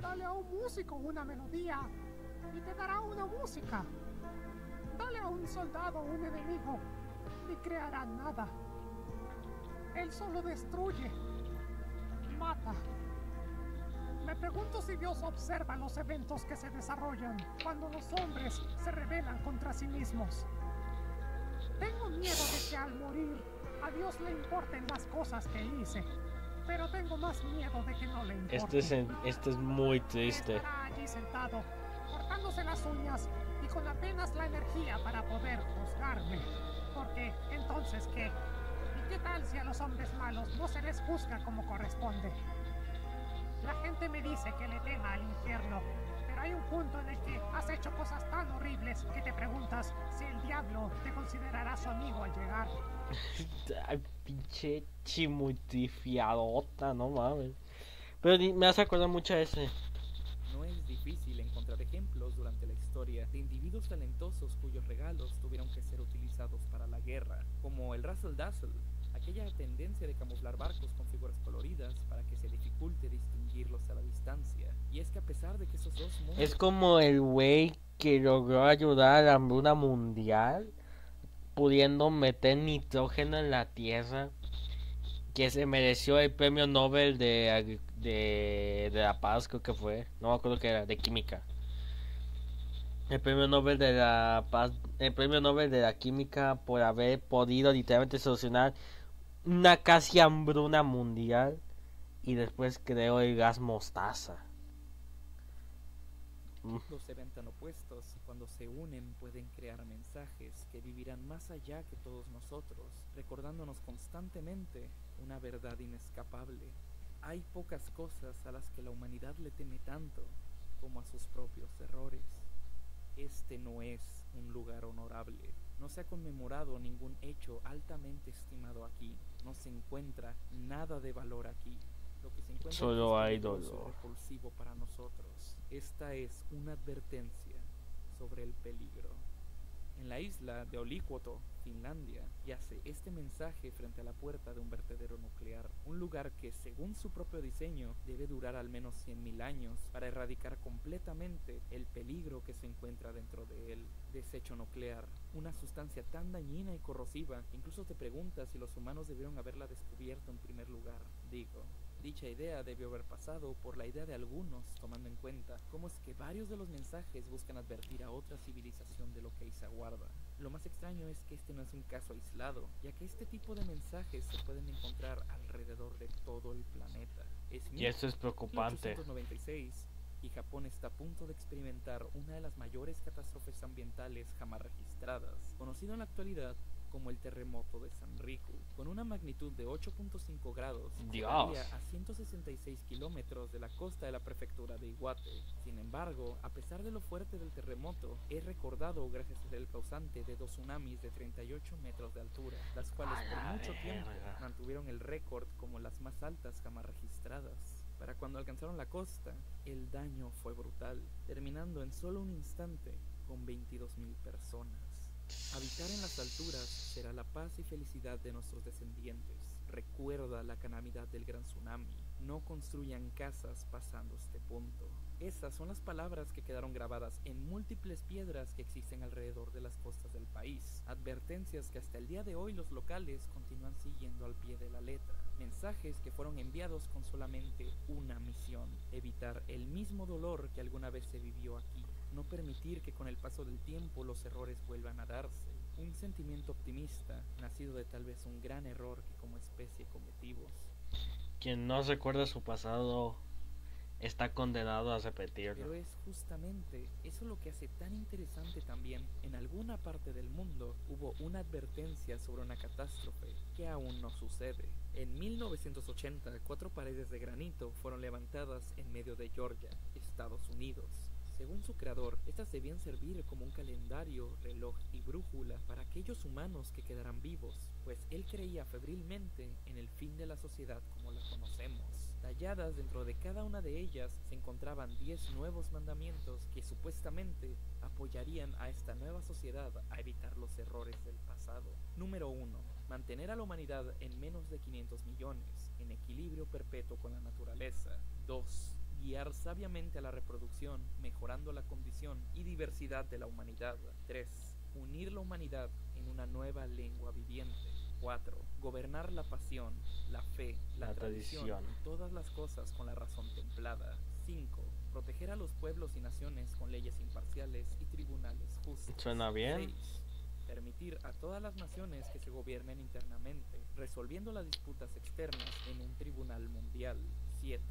Dale a un músico una melodía y te dará una música. Dale a un soldado un enemigo y creará nada. Él solo destruye, mata. Me pregunto si Dios observa los eventos que se desarrollan cuando los hombres se rebelan contra sí mismos. Tengo miedo de que al morir a Dios le importen las cosas que hice, pero tengo más miedo de que no le importe. Este es, este es muy triste. Estará allí sentado, cortándose las uñas y con apenas la energía para poder juzgarme. Porque entonces, ¿qué? ¿Y qué tal si a los hombres malos no se les juzga como corresponde? La gente me dice que le tema al infierno, hay un punto en el que has hecho cosas tan horribles que te preguntas si el diablo te considerará su amigo al llegar. Ay, pinche chimutifiadota, no mames. Pero me hace acordar mucho a ese. No es difícil encontrar ejemplos durante la historia de individuos talentosos cuyos regalos tuvieron que ser utilizados para la guerra, como el Razzle Dazzle, y es que a pesar de que esos dos mundos... Es como el güey que logró ayudar a la hambruna mundial pudiendo meter nitrógeno en la tierra que se mereció el premio Nobel de, de, de la paz creo que fue. No me acuerdo que era de química. El premio Nobel de la paz el premio Nobel de la química por haber podido literalmente solucionar una casi hambruna mundial y después creó el gas mostaza. se ven tan opuestos, cuando se unen pueden crear mensajes que vivirán más allá que todos nosotros, recordándonos constantemente una verdad inescapable. Hay pocas cosas a las que la humanidad le teme tanto como a sus propios errores. Este no es un lugar honorable. No se ha conmemorado ningún hecho altamente estimado aquí. No se encuentra nada de valor aquí. Lo que se encuentra Solo hay dolor. repulsivo para nosotros. Esta es una advertencia sobre el peligro. En la isla de Olícuoto, Finlandia, yace este mensaje frente a la puerta de un vertedero nuclear, un lugar que, según su propio diseño, debe durar al menos 100.000 años para erradicar completamente el peligro que se encuentra dentro de él. Desecho nuclear, una sustancia tan dañina y corrosiva, incluso te preguntas si los humanos debieron haberla descubierto en primer lugar. Digo, Dicha idea debió haber pasado por la idea de algunos, tomando en cuenta cómo es que varios de los mensajes buscan advertir a otra civilización de lo que se aguarda. Lo más extraño es que este no es un caso aislado, ya que este tipo de mensajes se pueden encontrar alrededor de todo el planeta. Es Y esto es preocupante. 1896 y Japón está a punto de experimentar una de las mayores catástrofes ambientales jamás registradas, conocido en la actualidad como el terremoto de Sanriku, con una magnitud de 8.5 grados, Dios. a 166 kilómetros de la costa de la prefectura de Iwate. Sin embargo, a pesar de lo fuerte del terremoto, es recordado gracias a ser el causante de dos tsunamis de 38 metros de altura, las cuales por mucho tiempo mantuvieron el récord como las más altas jamás registradas. Para cuando alcanzaron la costa, el daño fue brutal, terminando en solo un instante con 22.000 personas. Habitar en las alturas será la paz y felicidad de nuestros descendientes. Recuerda la calamidad del gran tsunami. No construyan casas pasando este punto. Esas son las palabras que quedaron grabadas en múltiples piedras que existen alrededor de las costas del país. Advertencias que hasta el día de hoy los locales continúan siguiendo al pie de la letra. Mensajes que fueron enviados con solamente una misión. Evitar el mismo dolor que alguna vez se vivió aquí. No permitir que con el paso del tiempo los errores vuelvan a darse. Un sentimiento optimista, nacido de tal vez un gran error que como especie cometimos. Quien no recuerda su pasado está condenado a repetirlo. Pero es justamente eso lo que hace tan interesante también. En alguna parte del mundo hubo una advertencia sobre una catástrofe que aún no sucede. En 1980, cuatro paredes de granito fueron levantadas en medio de Georgia, Estados Unidos. Según su creador, estas debían servir como un calendario, reloj y brújula para aquellos humanos que quedaran vivos, pues él creía febrilmente en el fin de la sociedad como la conocemos. Talladas dentro de cada una de ellas se encontraban 10 nuevos mandamientos que supuestamente apoyarían a esta nueva sociedad a evitar los errores del pasado. Número 1. Mantener a la humanidad en menos de 500 millones, en equilibrio perpetuo con la naturaleza. 2. Guiar sabiamente a la reproducción, mejorando la condición y diversidad de la humanidad. 3. Unir la humanidad en una nueva lengua viviente. 4. Gobernar la pasión, la fe, la, La tradición, tradición. y todas las cosas con la razón templada. 5. Proteger a los pueblos y naciones con leyes imparciales y tribunales justos. Suena bien. 6. Permitir a todas las naciones que se gobiernen internamente, resolviendo las disputas externas en un tribunal mundial. 7.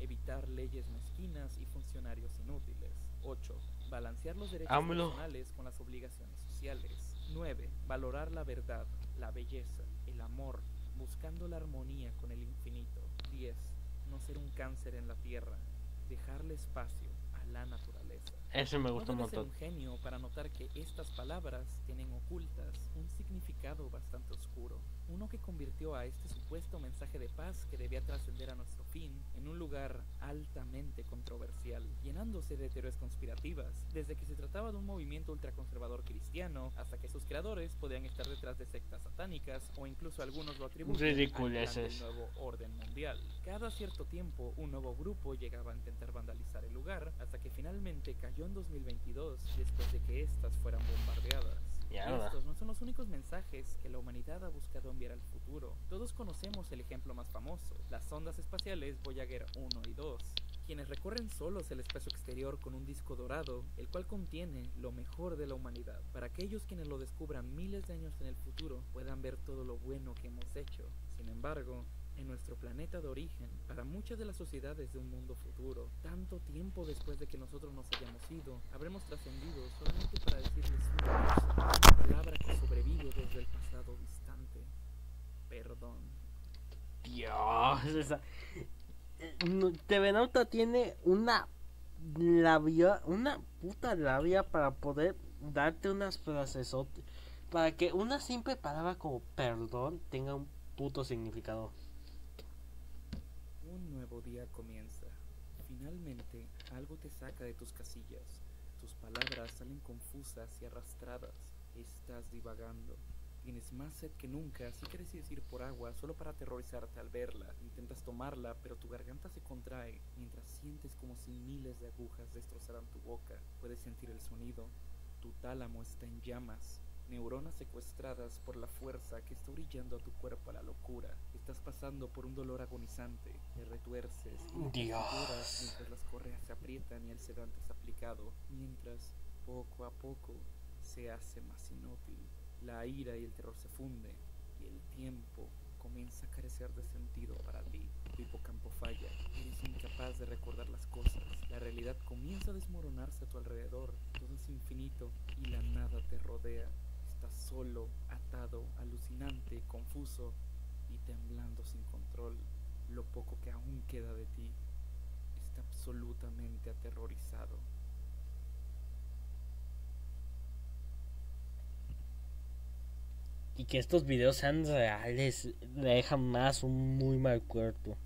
Evitar leyes mezquinas y funcionarios inútiles. 8. Balancear los derechos AMLO. personales con las obligaciones sociales. 9. Valorar la verdad, la belleza, el amor, buscando la armonía con el infinito. 10. No ser un cáncer en la tierra, dejarle espacio a la naturaleza. Ese me No gusta un debes ser un genio para notar que estas palabras tienen ocultas un significado bastante oscuro. Uno que convirtió a este supuesto mensaje de paz que debía trascender a nuestro fin en un lugar altamente controversial, llenándose de teorías conspirativas, desde que se trataba de un movimiento ultraconservador cristiano hasta que sus creadores podían estar detrás de sectas satánicas o incluso algunos lo atribuyen al nuevo orden mundial. Cada cierto tiempo un nuevo grupo llegaba a intentar vandalizar el lugar hasta que finalmente cayó en 2022 después de que éstas fueran bombardeadas. Estos no son los únicos mensajes que la humanidad ha buscado enviar al futuro. Todos conocemos el ejemplo más famoso, las sondas espaciales Voyager 1 y 2, quienes recorren solos el espacio exterior con un disco dorado, el cual contiene lo mejor de la humanidad. Para aquellos quienes lo descubran miles de años en el futuro, puedan ver todo lo bueno que hemos hecho. Sin embargo, en nuestro planeta de origen, para muchas de las sociedades de un mundo futuro, tanto tiempo después de que nosotros nos hayamos ido, habremos trascendido solamente para decirles una palabra que sobrevive desde el pasado distante. Perdón. Dios, esa... eh, no, TV Nauta tiene una labia, una puta labia para poder darte unas frases para que una simple palabra como perdón tenga un puto significado. Día comienza. Finalmente, algo te saca de tus casillas. Tus palabras salen confusas y arrastradas. Estás divagando. Tienes más sed que nunca, así que ir por agua solo para aterrorizarte al verla. Intentas tomarla, pero tu garganta se contrae mientras sientes como si miles de agujas destrozaran tu boca. Puedes sentir el sonido. Tu tálamo está en llamas. Neuronas secuestradas por la fuerza que está orillando a tu cuerpo a la locura. Estás pasando por un dolor agonizante. Te retuerces Dios. lloras mientras las correas se aprietan y el sedante es aplicado. Mientras, poco a poco, se hace más inútil. La ira y el terror se funden y el tiempo comienza a carecer de sentido para ti. Tu hipocampo falla, eres incapaz de recordar las cosas. La realidad comienza a desmoronarse a tu alrededor. Todo es infinito y la nada te rodea. Estás solo, atado, alucinante, confuso y temblando sin control. Lo poco que aún queda de ti está absolutamente aterrorizado. Y que estos videos sean reales le deja más un muy mal cuerpo.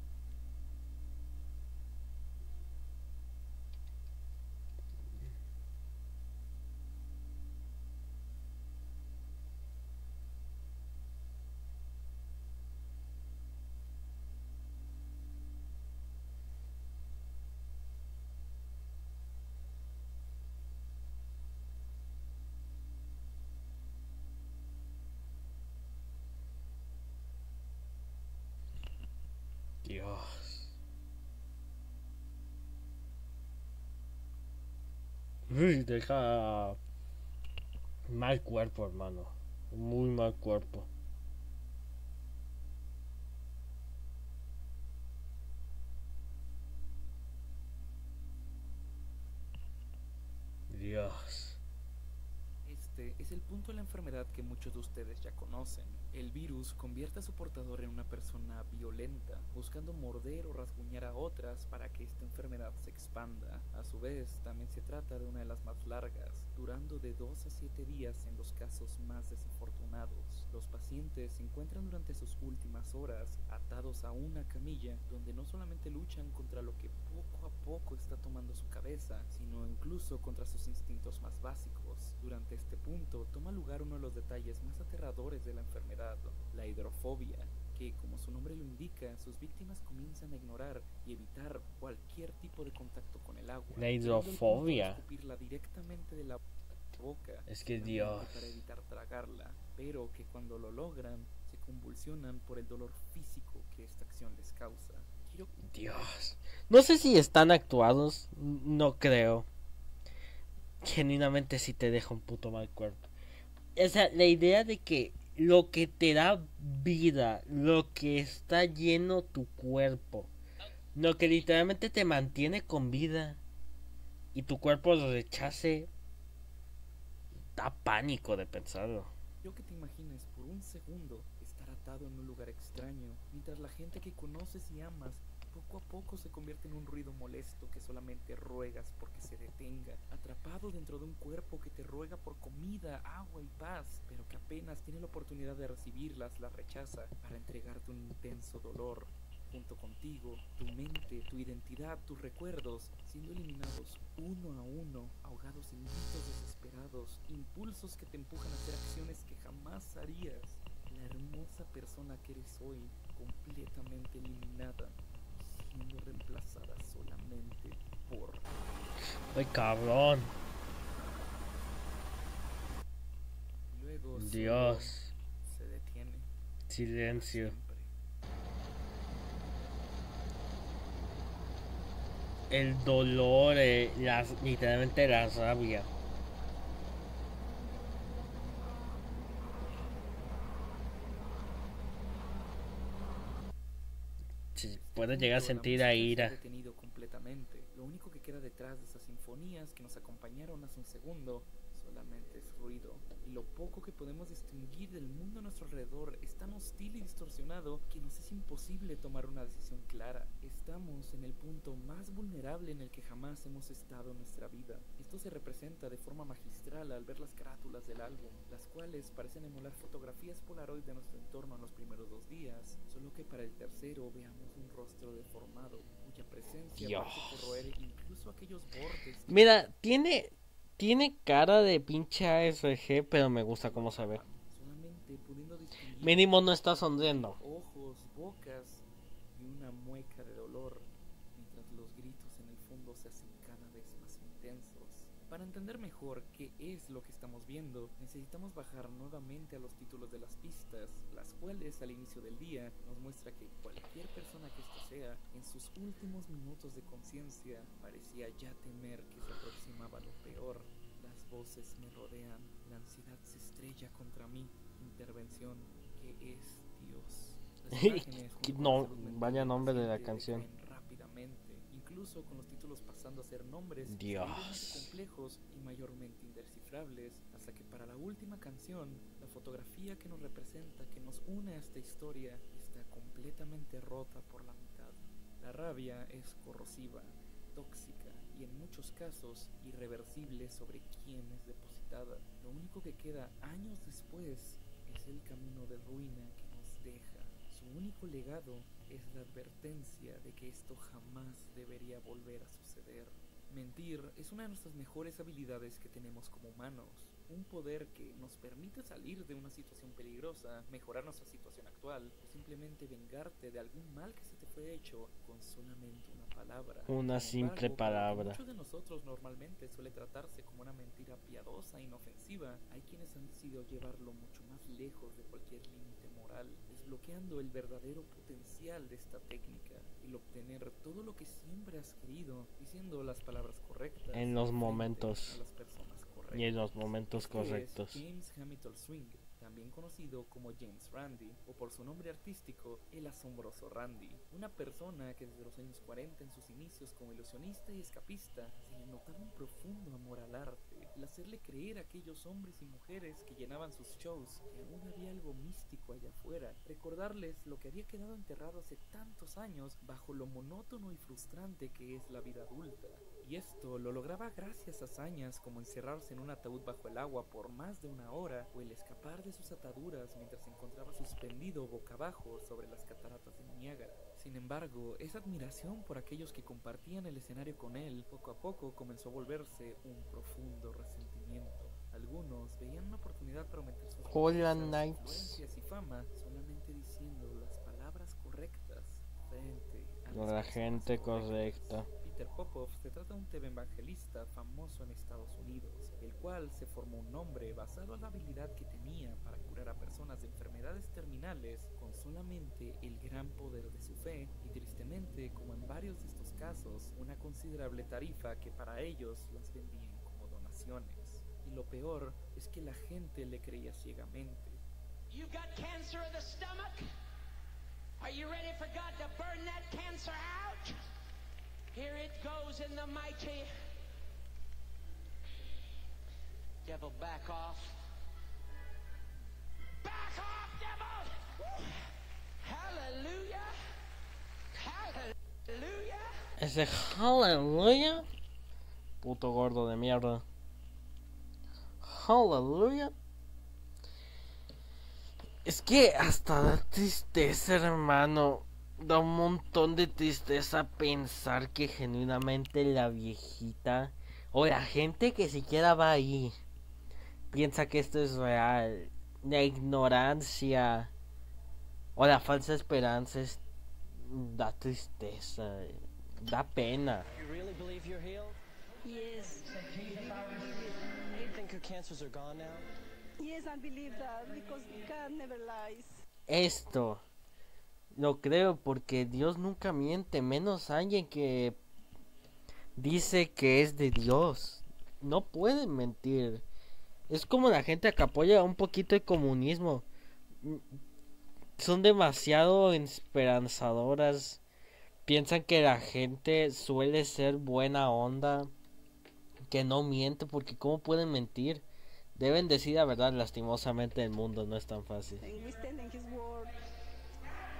Dios. Deja mal cuerpo, hermano. Muy mal cuerpo. Dios. Punto de la enfermedad que muchos de ustedes ya conocen. El virus convierte a su portador en una persona violenta, buscando morder o rasguñar a otras para que esta enfermedad se expanda. A su vez, también se trata de una de las más largas, durando de 2 a 7 días en los casos más desafortunados. Los pacientes se encuentran durante sus últimas horas atados a una camilla donde no solamente luchan contra lo que poco a poco está tomando su cabeza, sino incluso contra sus instintos más básicos. Durante este punto toma lugar uno de los detalles más aterradores de la enfermedad, la hidrofobia, que como su nombre lo indica, sus víctimas comienzan a ignorar y evitar cualquier tipo de contacto con el agua. La hidrofobia. directamente de la boca. Es que Dios. Para evitar tragarla, pero que cuando lo logran se convulsionan por el dolor físico que esta acción les causa. Quiero Dios. No sé si están actuados. No creo. Genuinamente sí te deja un puto mal cuerpo. O sea, la idea de que lo que te da vida, lo que está lleno tu cuerpo, lo que literalmente te mantiene con vida y tu cuerpo lo rechace, da pánico de pensarlo. Quiero que te imagines por un segundo estar atado en un lugar extraño, mientras la gente que conoces y amas Poco a poco se convierte en un ruido molesto que solamente ruegas porque detenga, atrapado dentro de un cuerpo que te ruega por comida, agua y paz, pero que apenas tiene la oportunidad de recibirlas, las rechaza para entregarte un intenso dolor. Junto contigo, tu mente, tu identidad, tus recuerdos, siendo eliminados uno a uno, ahogados en gritos desesperados, impulsos que te empujan a hacer acciones que jamás harías. La hermosa persona que eres hoy, completamente eliminada, siendo reemplazada solamente. Ay, cabrón. Luego Dios. se detiene. Silencio. Siempre. El dolor, eh, la, literalmente la rabia. Sí, puedes llegar a la sentir música a se ha ira. detenido completamente. Lo único que queda detrás de esas sinfonías que nos acompañaron hace un segundo solamente es ruido. Lo poco que podemos distinguir del mundo a nuestro alrededor es tan hostil y distorsionado que nos es imposible tomar una decisión clara. Estamos en el punto más vulnerable en el que jamás hemos estado en nuestra vida. Esto se representa de forma magistral al ver las carátulas del álbum, las cuales parecen emular fotografías Polaroid de nuestro entorno en los primeros dos días, solo que para el tercero veamos un rostro deformado, cuya presencia Dios. parece corroer incluso aquellos bordes. Mira, tiene tiene cara de pinche ASG, pero me gusta cómo se ve. Mínimo no está sonriendo. ojos, bocas y una mueca de dolor, mientras los gritos en el fondo se hacen cada vez más intensos. Para entender mejor qué es lo que viendo, necesitamos bajar nuevamente a los títulos de las pistas, las cuales al inicio del día nos muestra que cualquier persona que esto sea, en sus últimos minutos de conciencia, parecía ya temer que se aproximaba lo peor. Las voces me rodean, la ansiedad se estrella contra mí. Intervención, ¿qué es Dios? Las imágenes, No, vaya nombre de la canción. Incluso con los títulos pasando a ser nombres Dios. complejos y mayormente indescifrables, hasta que para la última canción, la fotografía que nos representa, que nos une a esta historia, está completamente rota por la mitad. La rabia es corrosiva, tóxica y en muchos casos irreversible sobre quién es depositada. Lo único que queda años después es el camino de ruina que nos deja. Su único legado es la advertencia de que esto jamás debería volver a suceder. Mentir es una de nuestras mejores habilidades que tenemos como humanos, un poder que nos permite salir de una situación peligrosa, mejorar nuestra situación actual o simplemente vengarte de algún mal que se te fue hecho con solamente una palabra. Una simple embargo, palabra. Muchos de nosotros normalmente suele tratarse como una mentira piadosa e inofensiva. Hay quienes han decidido llevarlo mucho más lejos de cualquier límite moral, desbloqueando el verdadero potencial de esta técnica, el obtener todo lo que siempre has querido, diciendo las palabras correctas En los momentos. a las personas correctas. Y en los momentos correctos. James Hamilton Swing, también conocido como James Randi, o por su nombre artístico, el asombroso Randy. Una persona que desde los años 40 en sus inicios como ilusionista y escapista, se le notaba un profundo amor al arte, el hacerle creer a aquellos hombres y mujeres que llenaban sus shows que aún había algo místico allá afuera, recordarles lo que había quedado enterrado hace tantos años bajo lo monótono y frustrante que es la vida adulta. Y esto lo lograba gracias a hazañas como encerrarse en un ataúd bajo el agua por más de una hora o el escapar de sus ataduras mientras se encontraba suspendido boca abajo sobre las cataratas de Niágara. Sin embargo, esa admiración por aquellos que compartían el escenario con él poco a poco comenzó a volverse un profundo resentimiento. Algunos veían una oportunidad para aumentar sus Hola, influencias y fama solamente diciendo las palabras correctas frente a La gente correcta. Peter Popov se trata de un TV evangelista famoso en Estados Unidos, el cual se formó un nombre basado en la habilidad que tenía para curar a personas de enfermedades terminales con solamente el gran poder de su fe y tristemente, como en varios de estos casos, una considerable tarifa que para ellos las vendían como donaciones. Y lo peor es que la gente le creía ciegamente. You got cancer of the stomach? Are you ready for God to burn that cancer? Here it goes in the mighty. Devil, back off. Back off, devil! Hallelujah! Ese Hallelujah. Puto gordo de mierda. Hallelujah. Es que hasta da tristeza, hermano. Da un montón de tristeza pensar que genuinamente la viejita o la gente que siquiera va ahí piensa que esto es real. La ignorancia o la falsa esperanza es, da tristeza, da pena. You really believe you're healed? Yes, You think your cancers are gone now? yes, I believe that because God never lies. Esto lo creo porque Dios nunca miente, menos alguien que dice que es de Dios. No pueden mentir. Es como la gente que apoya un poquito el comunismo. Mm, Son demasiado esperanzadoras. Piensan que la gente suele ser buena onda. Que no miente porque ¿cómo pueden mentir? Deben decir la verdad, lastimosamente el mundo no es tan fácil. And we stand in His word.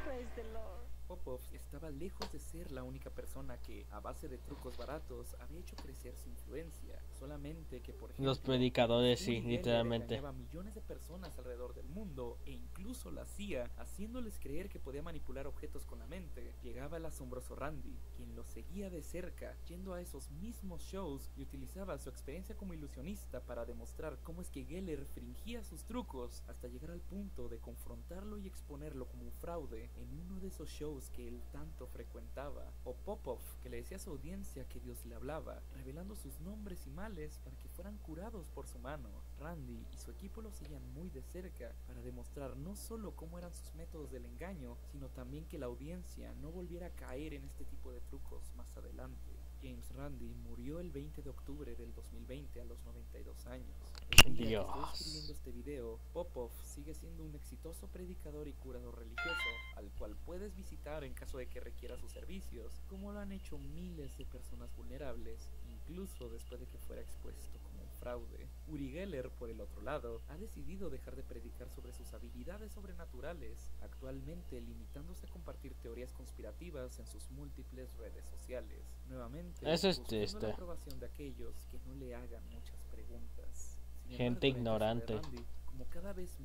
Praise the Lord. Popov estaba lejos de ser la única persona que, a base de trucos baratos, había hecho crecer su influencia. Solamente que, por ejemplo, Los predicadores, sí, literalmente. millones de personas alrededor del mundo e incluso la CIA, haciéndoles creer que podía manipular objetos con la mente. Llegaba el asombroso Randy, quien lo seguía de cerca, yendo a esos mismos shows y utilizaba su experiencia como ilusionista para demostrar cómo es que Geller fingía sus trucos hasta llegar al punto de confrontarlo y exponerlo como un fraude en uno de esos shows que él tanto frecuentaba. O Popov, que le decía a su audiencia que Dios le hablaba, revelando sus nombres y males para que fueran curados por su mano. Randy y su equipo lo seguían muy de cerca para demostrar no solo cómo eran sus métodos del engaño, sino también que la audiencia no volviera a caer en este tipo de trucos más adelante. James Randi murió el 20 de octubre del 2020 a los 92 años. El día que estoy Dios. escribiendo este video, Popov sigue siendo un exitoso predicador y curador religioso, al cual puedes visitar en caso de que requiera sus servicios, como lo han hecho miles de personas vulnerables, incluso después de que fuera expuesto fraude. Uri Geller, por el otro lado, ha decidido dejar de predicar sobre sus habilidades sobrenaturales, actualmente limitándose a compartir teorías conspirativas en sus múltiples redes sociales. Nuevamente, Eso es triste. la aprobación de aquellos que no le hagan muchas preguntas. Sin Gente embargo, ignorante. Randy, como cada vez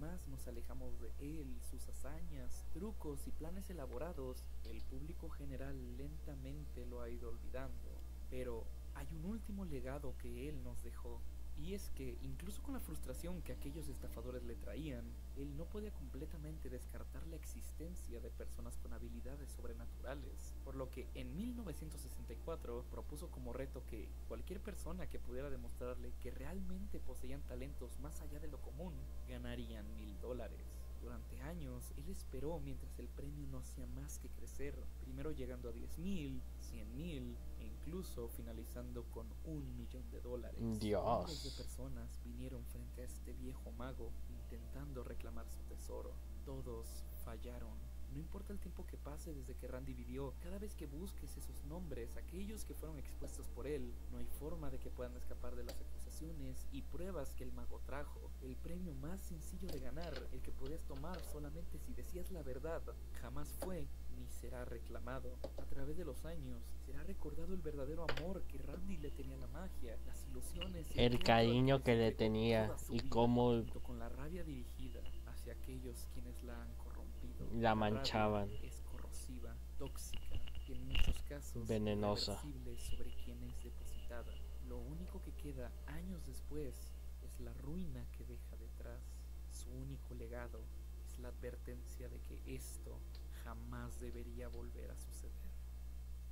más nos alejamos de él, sus hazañas, trucos y planes elaborados, el público general lentamente lo ha ido olvidando. Pero hay un último legado que él nos dejó. Y es que, incluso con la frustración que aquellos estafadores le traían, él no podía completamente descartar la existencia de personas con habilidades sobrenaturales, por lo que en 1964 propuso como reto que cualquier persona que pudiera demostrarle que realmente poseían talentos más allá de lo común ganarían mil dólares. Durante años, él esperó mientras el premio no hacía más que crecer, primero llegando a 10 mil, 100 mil incluso finalizando con un millón de dólares. Dios. Miles de personas vinieron frente a este viejo mago intentando reclamar su tesoro. Todos fallaron. No importa el tiempo que pase desde que Randy vivió, cada vez que busques esos nombres, aquellos que fueron expuestos por él, no hay forma de que puedan escapar de las acusaciones y pruebas que el mago trajo. El premio más sencillo de ganar, el que podías tomar solamente si decías la verdad, jamás fue ni será reclamado. A través de los años, será recordado el verdadero amor que Randy le tenía a la magia, las ilusiones El de cariño que le tenía y vida, cómo con la rabia dirigida hacia aquellos quienes la han corrompido. La manchaban. Es corrosiva, tóxica y en muchos casos Venenosa. sobre quien es depositada. Lo único que queda años después es la ruina que deja detrás. Su único legado es la advertencia de que esto jamás debería volver a suceder.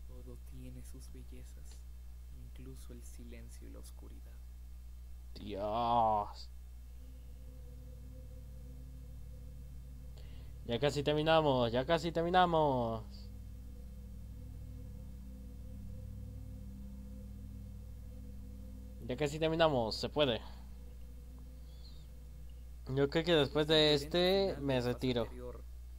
Todo tiene sus bellezas, incluso el silencio y la oscuridad. Dios. Ya casi terminamos, ya casi terminamos. Ya casi terminamos, se puede. Yo creo que después de este me retiro.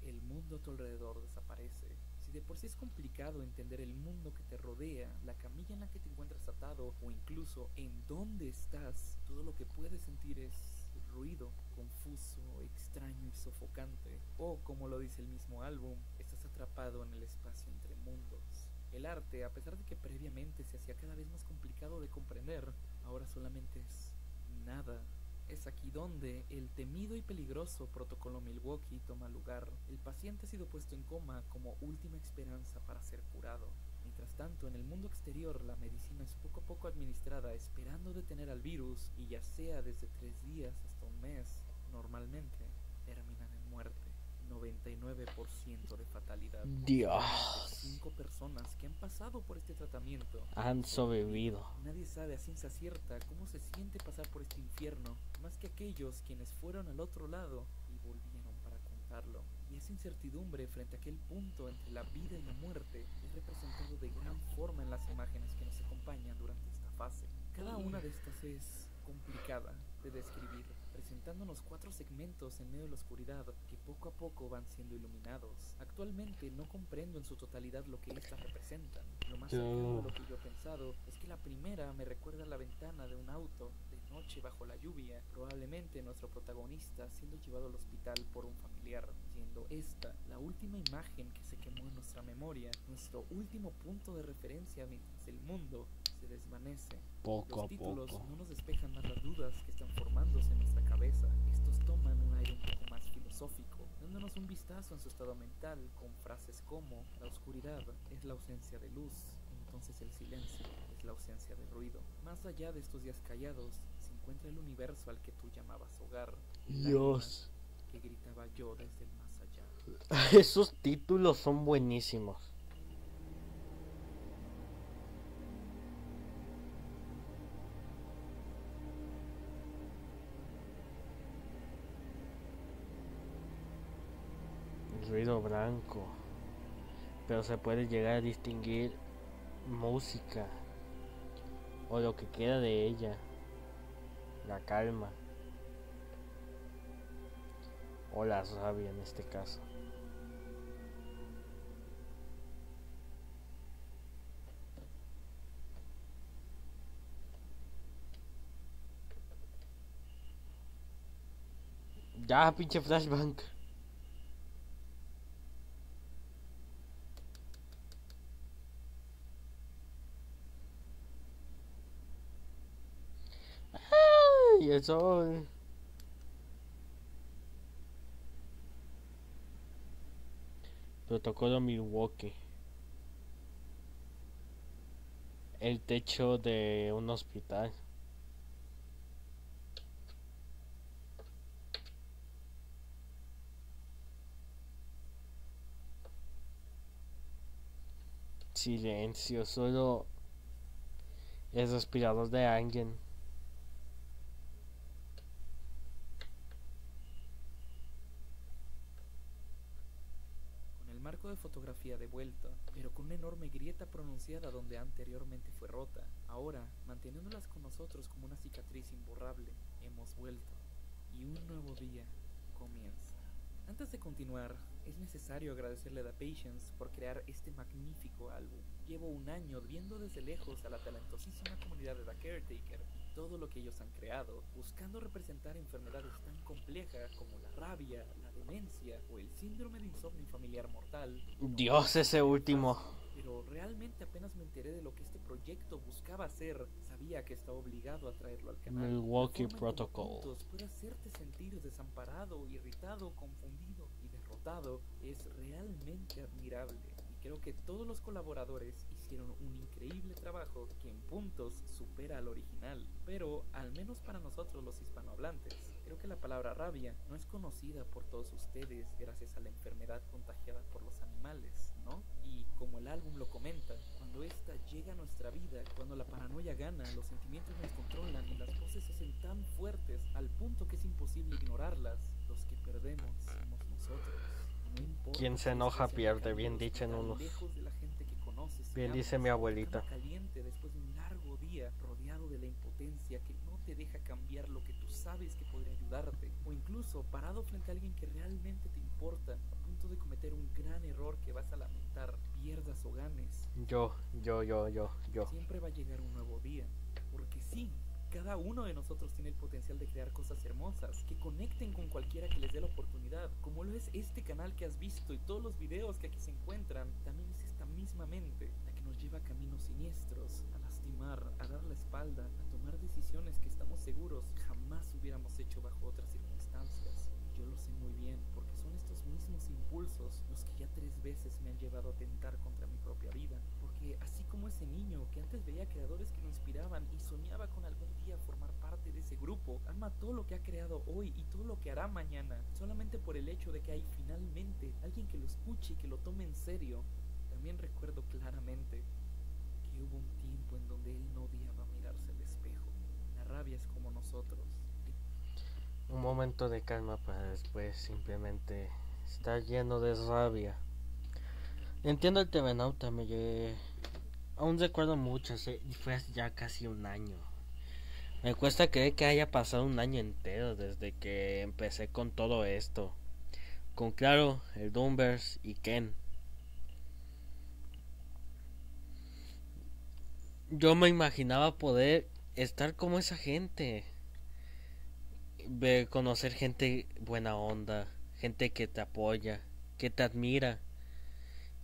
el mundo a tu alrededor desaparece. Si de por sí es complicado entender el mundo que te rodea, la camilla en la que te encuentras atado o incluso en dónde estás, todo lo que puedes sentir es ruido, confuso, extraño y sofocante. O como lo dice el mismo álbum, estás atrapado en el espacio entre mundos. El arte, a pesar de que previamente se hacía cada vez más complicado de comprender, ahora solamente es nada. Es aquí donde el temido y peligroso protocolo Milwaukee toma lugar. El paciente ha sido puesto en coma como última esperanza para ser curado. Mientras tanto, en el mundo exterior, la medicina es poco a poco administrada esperando detener al virus y ya sea desde tres días hasta un mes, normalmente. 99% de fatalidad. Dios. Cinco personas que han pasado por este tratamiento Han sobrevivido. Nadie sabe a ciencia cierta cómo se siente pasar por este infierno, más que aquellos quienes fueron al otro lado y volvieron para contarlo. Y esa incertidumbre frente a aquel punto entre la vida y la muerte es representado de gran forma en las imágenes que nos acompañan durante esta fase. Cada una de estas es complicada de describir, presentándonos cuatro segmentos en medio de la oscuridad que poco a poco van siendo iluminados. Actualmente no comprendo en su totalidad lo que estas representan. Lo más cercano a lo que yo he pensado es que la primera me recuerda a la ventana de un auto de noche bajo la lluvia, probablemente nuestro protagonista siendo llevado al hospital por un familiar, siendo esta la última imagen que se quemó en nuestra memoria, nuestro último punto de referencia mientras el mundo se desvanece. Poco Los a títulos poco. no nos despejan más las dudas que están formándose en nuestra cabeza. Estos toman un aire un poco más filosófico, dándonos un vistazo en su estado mental con frases como la oscuridad es la ausencia de luz, entonces el silencio es la ausencia de ruido. Más allá de estos días callados se encuentra el universo al que tú llamabas hogar. Dios. Que gritaba yo desde el más allá. Esos títulos son buenísimos. Ruido blanco. Pero se puede llegar a distinguir música. O lo que queda de ella. La calma. O la rabia en este caso. Ya, pinche flashbang. Protocolo Milwaukee. El techo de un hospital. Silencio, solo el respirador de alguien. De fotografía devuelto, pero con una enorme grieta pronunciada donde anteriormente fue rota. Ahora, manteniéndolas con nosotros como una cicatriz imborrable, hemos vuelto. Y un nuevo día comienza. Antes de continuar, es necesario agradecerle a The Patience por crear este magnífico álbum. Llevo un año viendo desde lejos a la talentosísima comunidad de The Caretaker todo lo que ellos han creado, buscando representar enfermedades tan complejas como la rabia, la demencia o el síndrome de insomnio familiar mortal. Dios, ese último. Pero realmente apenas me enteré de lo que este proyecto buscaba hacer, sabía que estaba obligado a traerlo al canal. Milwaukee Protocol. puede hacerte sentir desamparado, irritado, confundido y derrotado es realmente admirable. Y creo que todos los colaboradores hicieron un increíble trabajo que en puntos supera al original. Pero, al menos para nosotros los hispanohablantes, creo que la palabra rabia no es conocida por todos ustedes gracias a la enfermedad contagiada por los animales, ¿no? Y como el álbum lo comenta, cuando esta llega a nuestra vida, cuando la paranoia gana, los sentimientos nos controlan y las voces se hacen tan fuertes al punto que es imposible ignorarlas, los que perdemos somos nosotros. No importa Quien se enoja pierde, bien dicho en unos. lejos de la gente conoces Bien dice mi abuelita. caliente después de un largo día rodeado de la impotencia que no te deja cambiar lo que tú sabes que podría ayudarte o incluso parado frente a alguien que realmente te importa a punto de cometer un gran error que vas a lamentar pierdas o ganes Yo, yo, yo, yo, yo. siempre va a llegar un nuevo día porque sí cada uno de nosotros tiene el potencial de crear cosas hermosas que conecten con cualquiera que les dé la oportunidad, como lo es este canal que has visto y todos los videos que aquí se encuentran. También es misma la que nos lleva a caminos siniestros, a lastimar, a dar la espalda, a tomar decisiones que estamos seguros jamás hubiéramos hecho bajo otras circunstancias. Y yo lo sé muy bien, porque son estos mismos impulsos los que ya tres veces me han llevado a tentar contra mi propia vida. Porque así como ese niño que antes veía creadores que lo inspiraban y soñaba con algún día formar parte de ese grupo, ama todo lo que ha creado hoy y todo lo que hará mañana, solamente por el hecho de que hay finalmente alguien que lo escuche y que lo tome en serio. También recuerdo claramente que hubo un tiempo en donde él no odiaba mirarse al espejo. La rabia es como nosotros. Un momento de calma para después simplemente estar lleno de rabia. Entiendo el TV Nauta, me llegué... Aún recuerdo mucho, hace- fue ya casi un año. Me cuesta creer que haya pasado un año entero desde que empecé con todo esto. Con Claro, el Dumbers y Ken. Yo me imaginaba poder estar como esa gente. Ver, conocer gente buena onda, gente que te apoya, que te admira.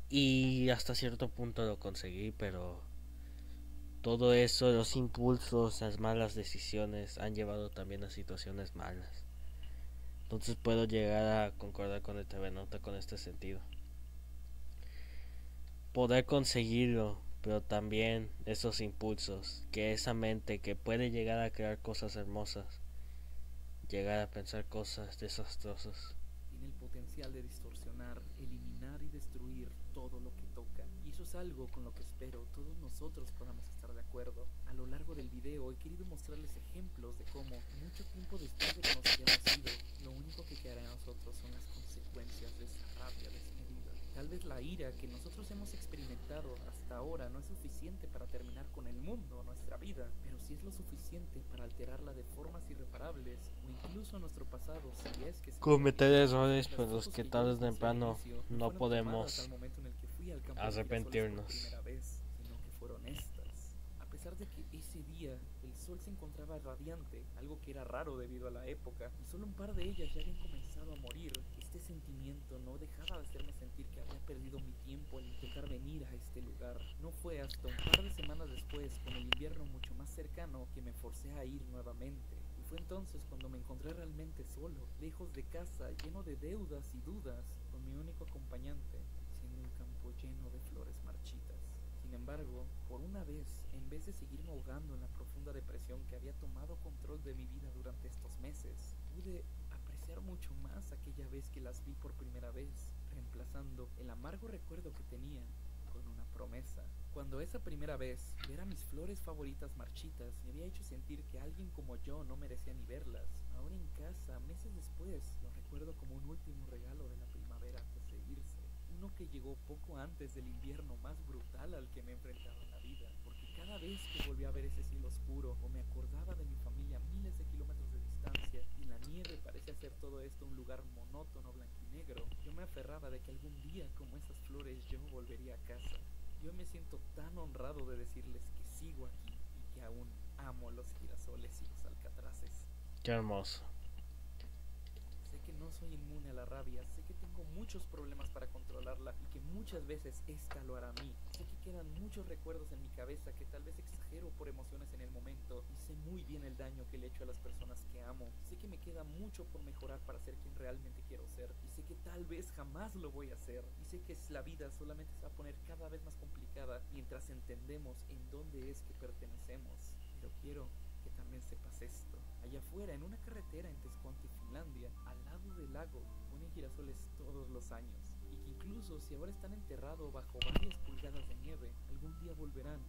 Y hasta cierto punto lo conseguí, pero todo eso, los impulsos, las malas decisiones han llevado también a situaciones malas. Entonces puedo llegar a concordar con el TV Nota con este sentido. Poder conseguirlo, pero también esos impulsos, que esa mente que puede llegar a crear cosas hermosas, llegar a pensar cosas desastrosas. Tiene el potencial de distorsionar, eliminar y destruir todo lo que toca. Y eso es algo con lo que espero todos nosotros podamos estar de acuerdo. A lo largo del video he querido mostrarles ejemplos de cómo, mucho tiempo después de que nos hayamos ido, lo único que quedará en nosotros son las consecuencias de esa rabia desmedida. Tal vez la ira que nosotros hemos experimentado hasta ahora no es suficiente para terminar con el mundo, nuestra vida, pero sí es lo suficiente para alterarla de formas irreparables o incluso nuestro pasado si es que se Cometer errores por los fotos que yo tarde o les mostré al temprano no podemos arrepentirnos. vez. A pesar de que ese día el sol se encontraba radiante, algo que era raro debido a la época, y solo un par de ellas ya habían comenzado a morir, este sentimiento no dejaba de hacerme sentir que había perdido mi tiempo al intentar venir a este lugar. No fue hasta un par de semanas después, con el invierno mucho más cercano, que me forcé a ir nuevamente. Y fue entonces cuando me encontré realmente solo, lejos de casa, lleno de deudas y dudas, con mi único acompañante, siendo un campo lleno de flores marchitas. Sin embargo, por una vez, en vez de seguirme ahogando en la profunda depresión que había tomado control de mi vida durante estos meses, pude mucho más aquella vez que las vi por primera vez, reemplazando el amargo recuerdo que tenía con una promesa. Cuando esa primera vez ver a mis flores favoritas marchitas me había hecho sentir que alguien como yo no merecía ni verlas. Ahora en casa, meses después, lo recuerdo como un último regalo de la primavera antes de irse. Uno que llegó poco antes del invierno más brutal al que me he enfrentado en la vida. Porque cada vez que volví a ver ese cielo oscuro o me acordaba de mi familia miles de kilómetros distancia y la nieve parece hacer todo esto un lugar monótono, blanco y negro, yo me aferraba de que algún día como esas flores yo volvería a casa. Yo me siento tan honrado de decirles que sigo aquí y que aún amo los girasoles y los alcatraces. Qué hermoso. Sé que no soy inmune a la rabia, sé muchos problemas para controlarla y que muchas veces esta lo hará a mí. Sé que quedan muchos recuerdos en mi cabeza que tal vez exagero por emociones en el momento y sé muy bien el daño que le he hecho a las personas que amo. Sé que me queda mucho por mejorar para ser quien realmente quiero ser y sé que tal vez jamás lo voy a hacer y sé que la vida solamente se va a poner cada vez más complicada mientras entendemos en dónde es que pertenecemos. Pero quiero que también sepas esto. Allá afuera, en una carretera en Tescuante, Finlandia, al lado del lago, ponen girasoles todos los años. Y que incluso si ahora están enterrados bajo varias pulgadas de nieve, algún día volverán,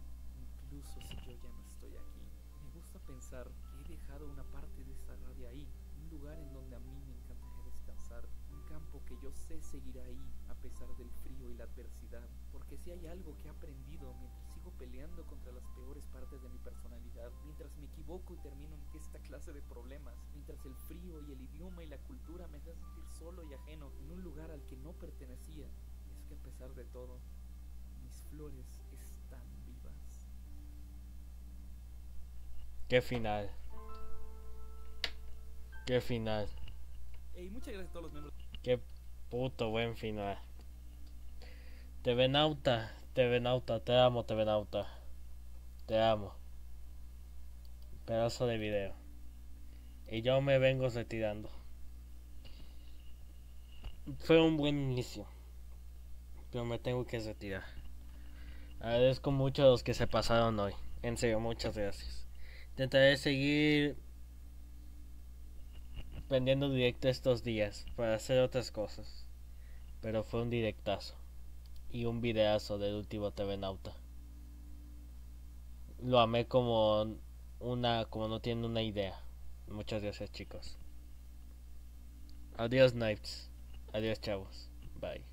incluso si yo ya no estoy aquí. Me gusta pensar que he dejado una parte de esa rabia ahí, un lugar en donde a mí me encantaría descansar, un campo que yo sé seguirá ahí a pesar del frío y la adversidad, porque si hay algo que he aprendido mientras sigo peleando contra las peores partes de mi personalidad, mientras me equivoco y termino en esta clase de problemas, mientras el frío y el idioma y la cultura me hacen sentir solo y ajeno en un lugar al que no pertenecía, es que a pesar de todo, mis flores están vivas. Qué final. Qué final. Hey, muchas gracias a todos los miembros. Qué puto buen final. TV Nauta, TV Nauta, te amo, TV Nauta. Te amo. Pedazo de video. Y yo me vengo retirando. Fue un buen inicio. Pero me tengo que retirar. Agradezco mucho a los que se pasaron hoy. En serio, muchas gracias. Intentaré seguir prendiendo directo estos días para hacer otras cosas. Pero fue un directazo. Y un videazo del último TV Nauta. Lo amé como una como no tiene una idea. Muchas gracias chicos. Adiós Knights. Adiós chavos. Bye.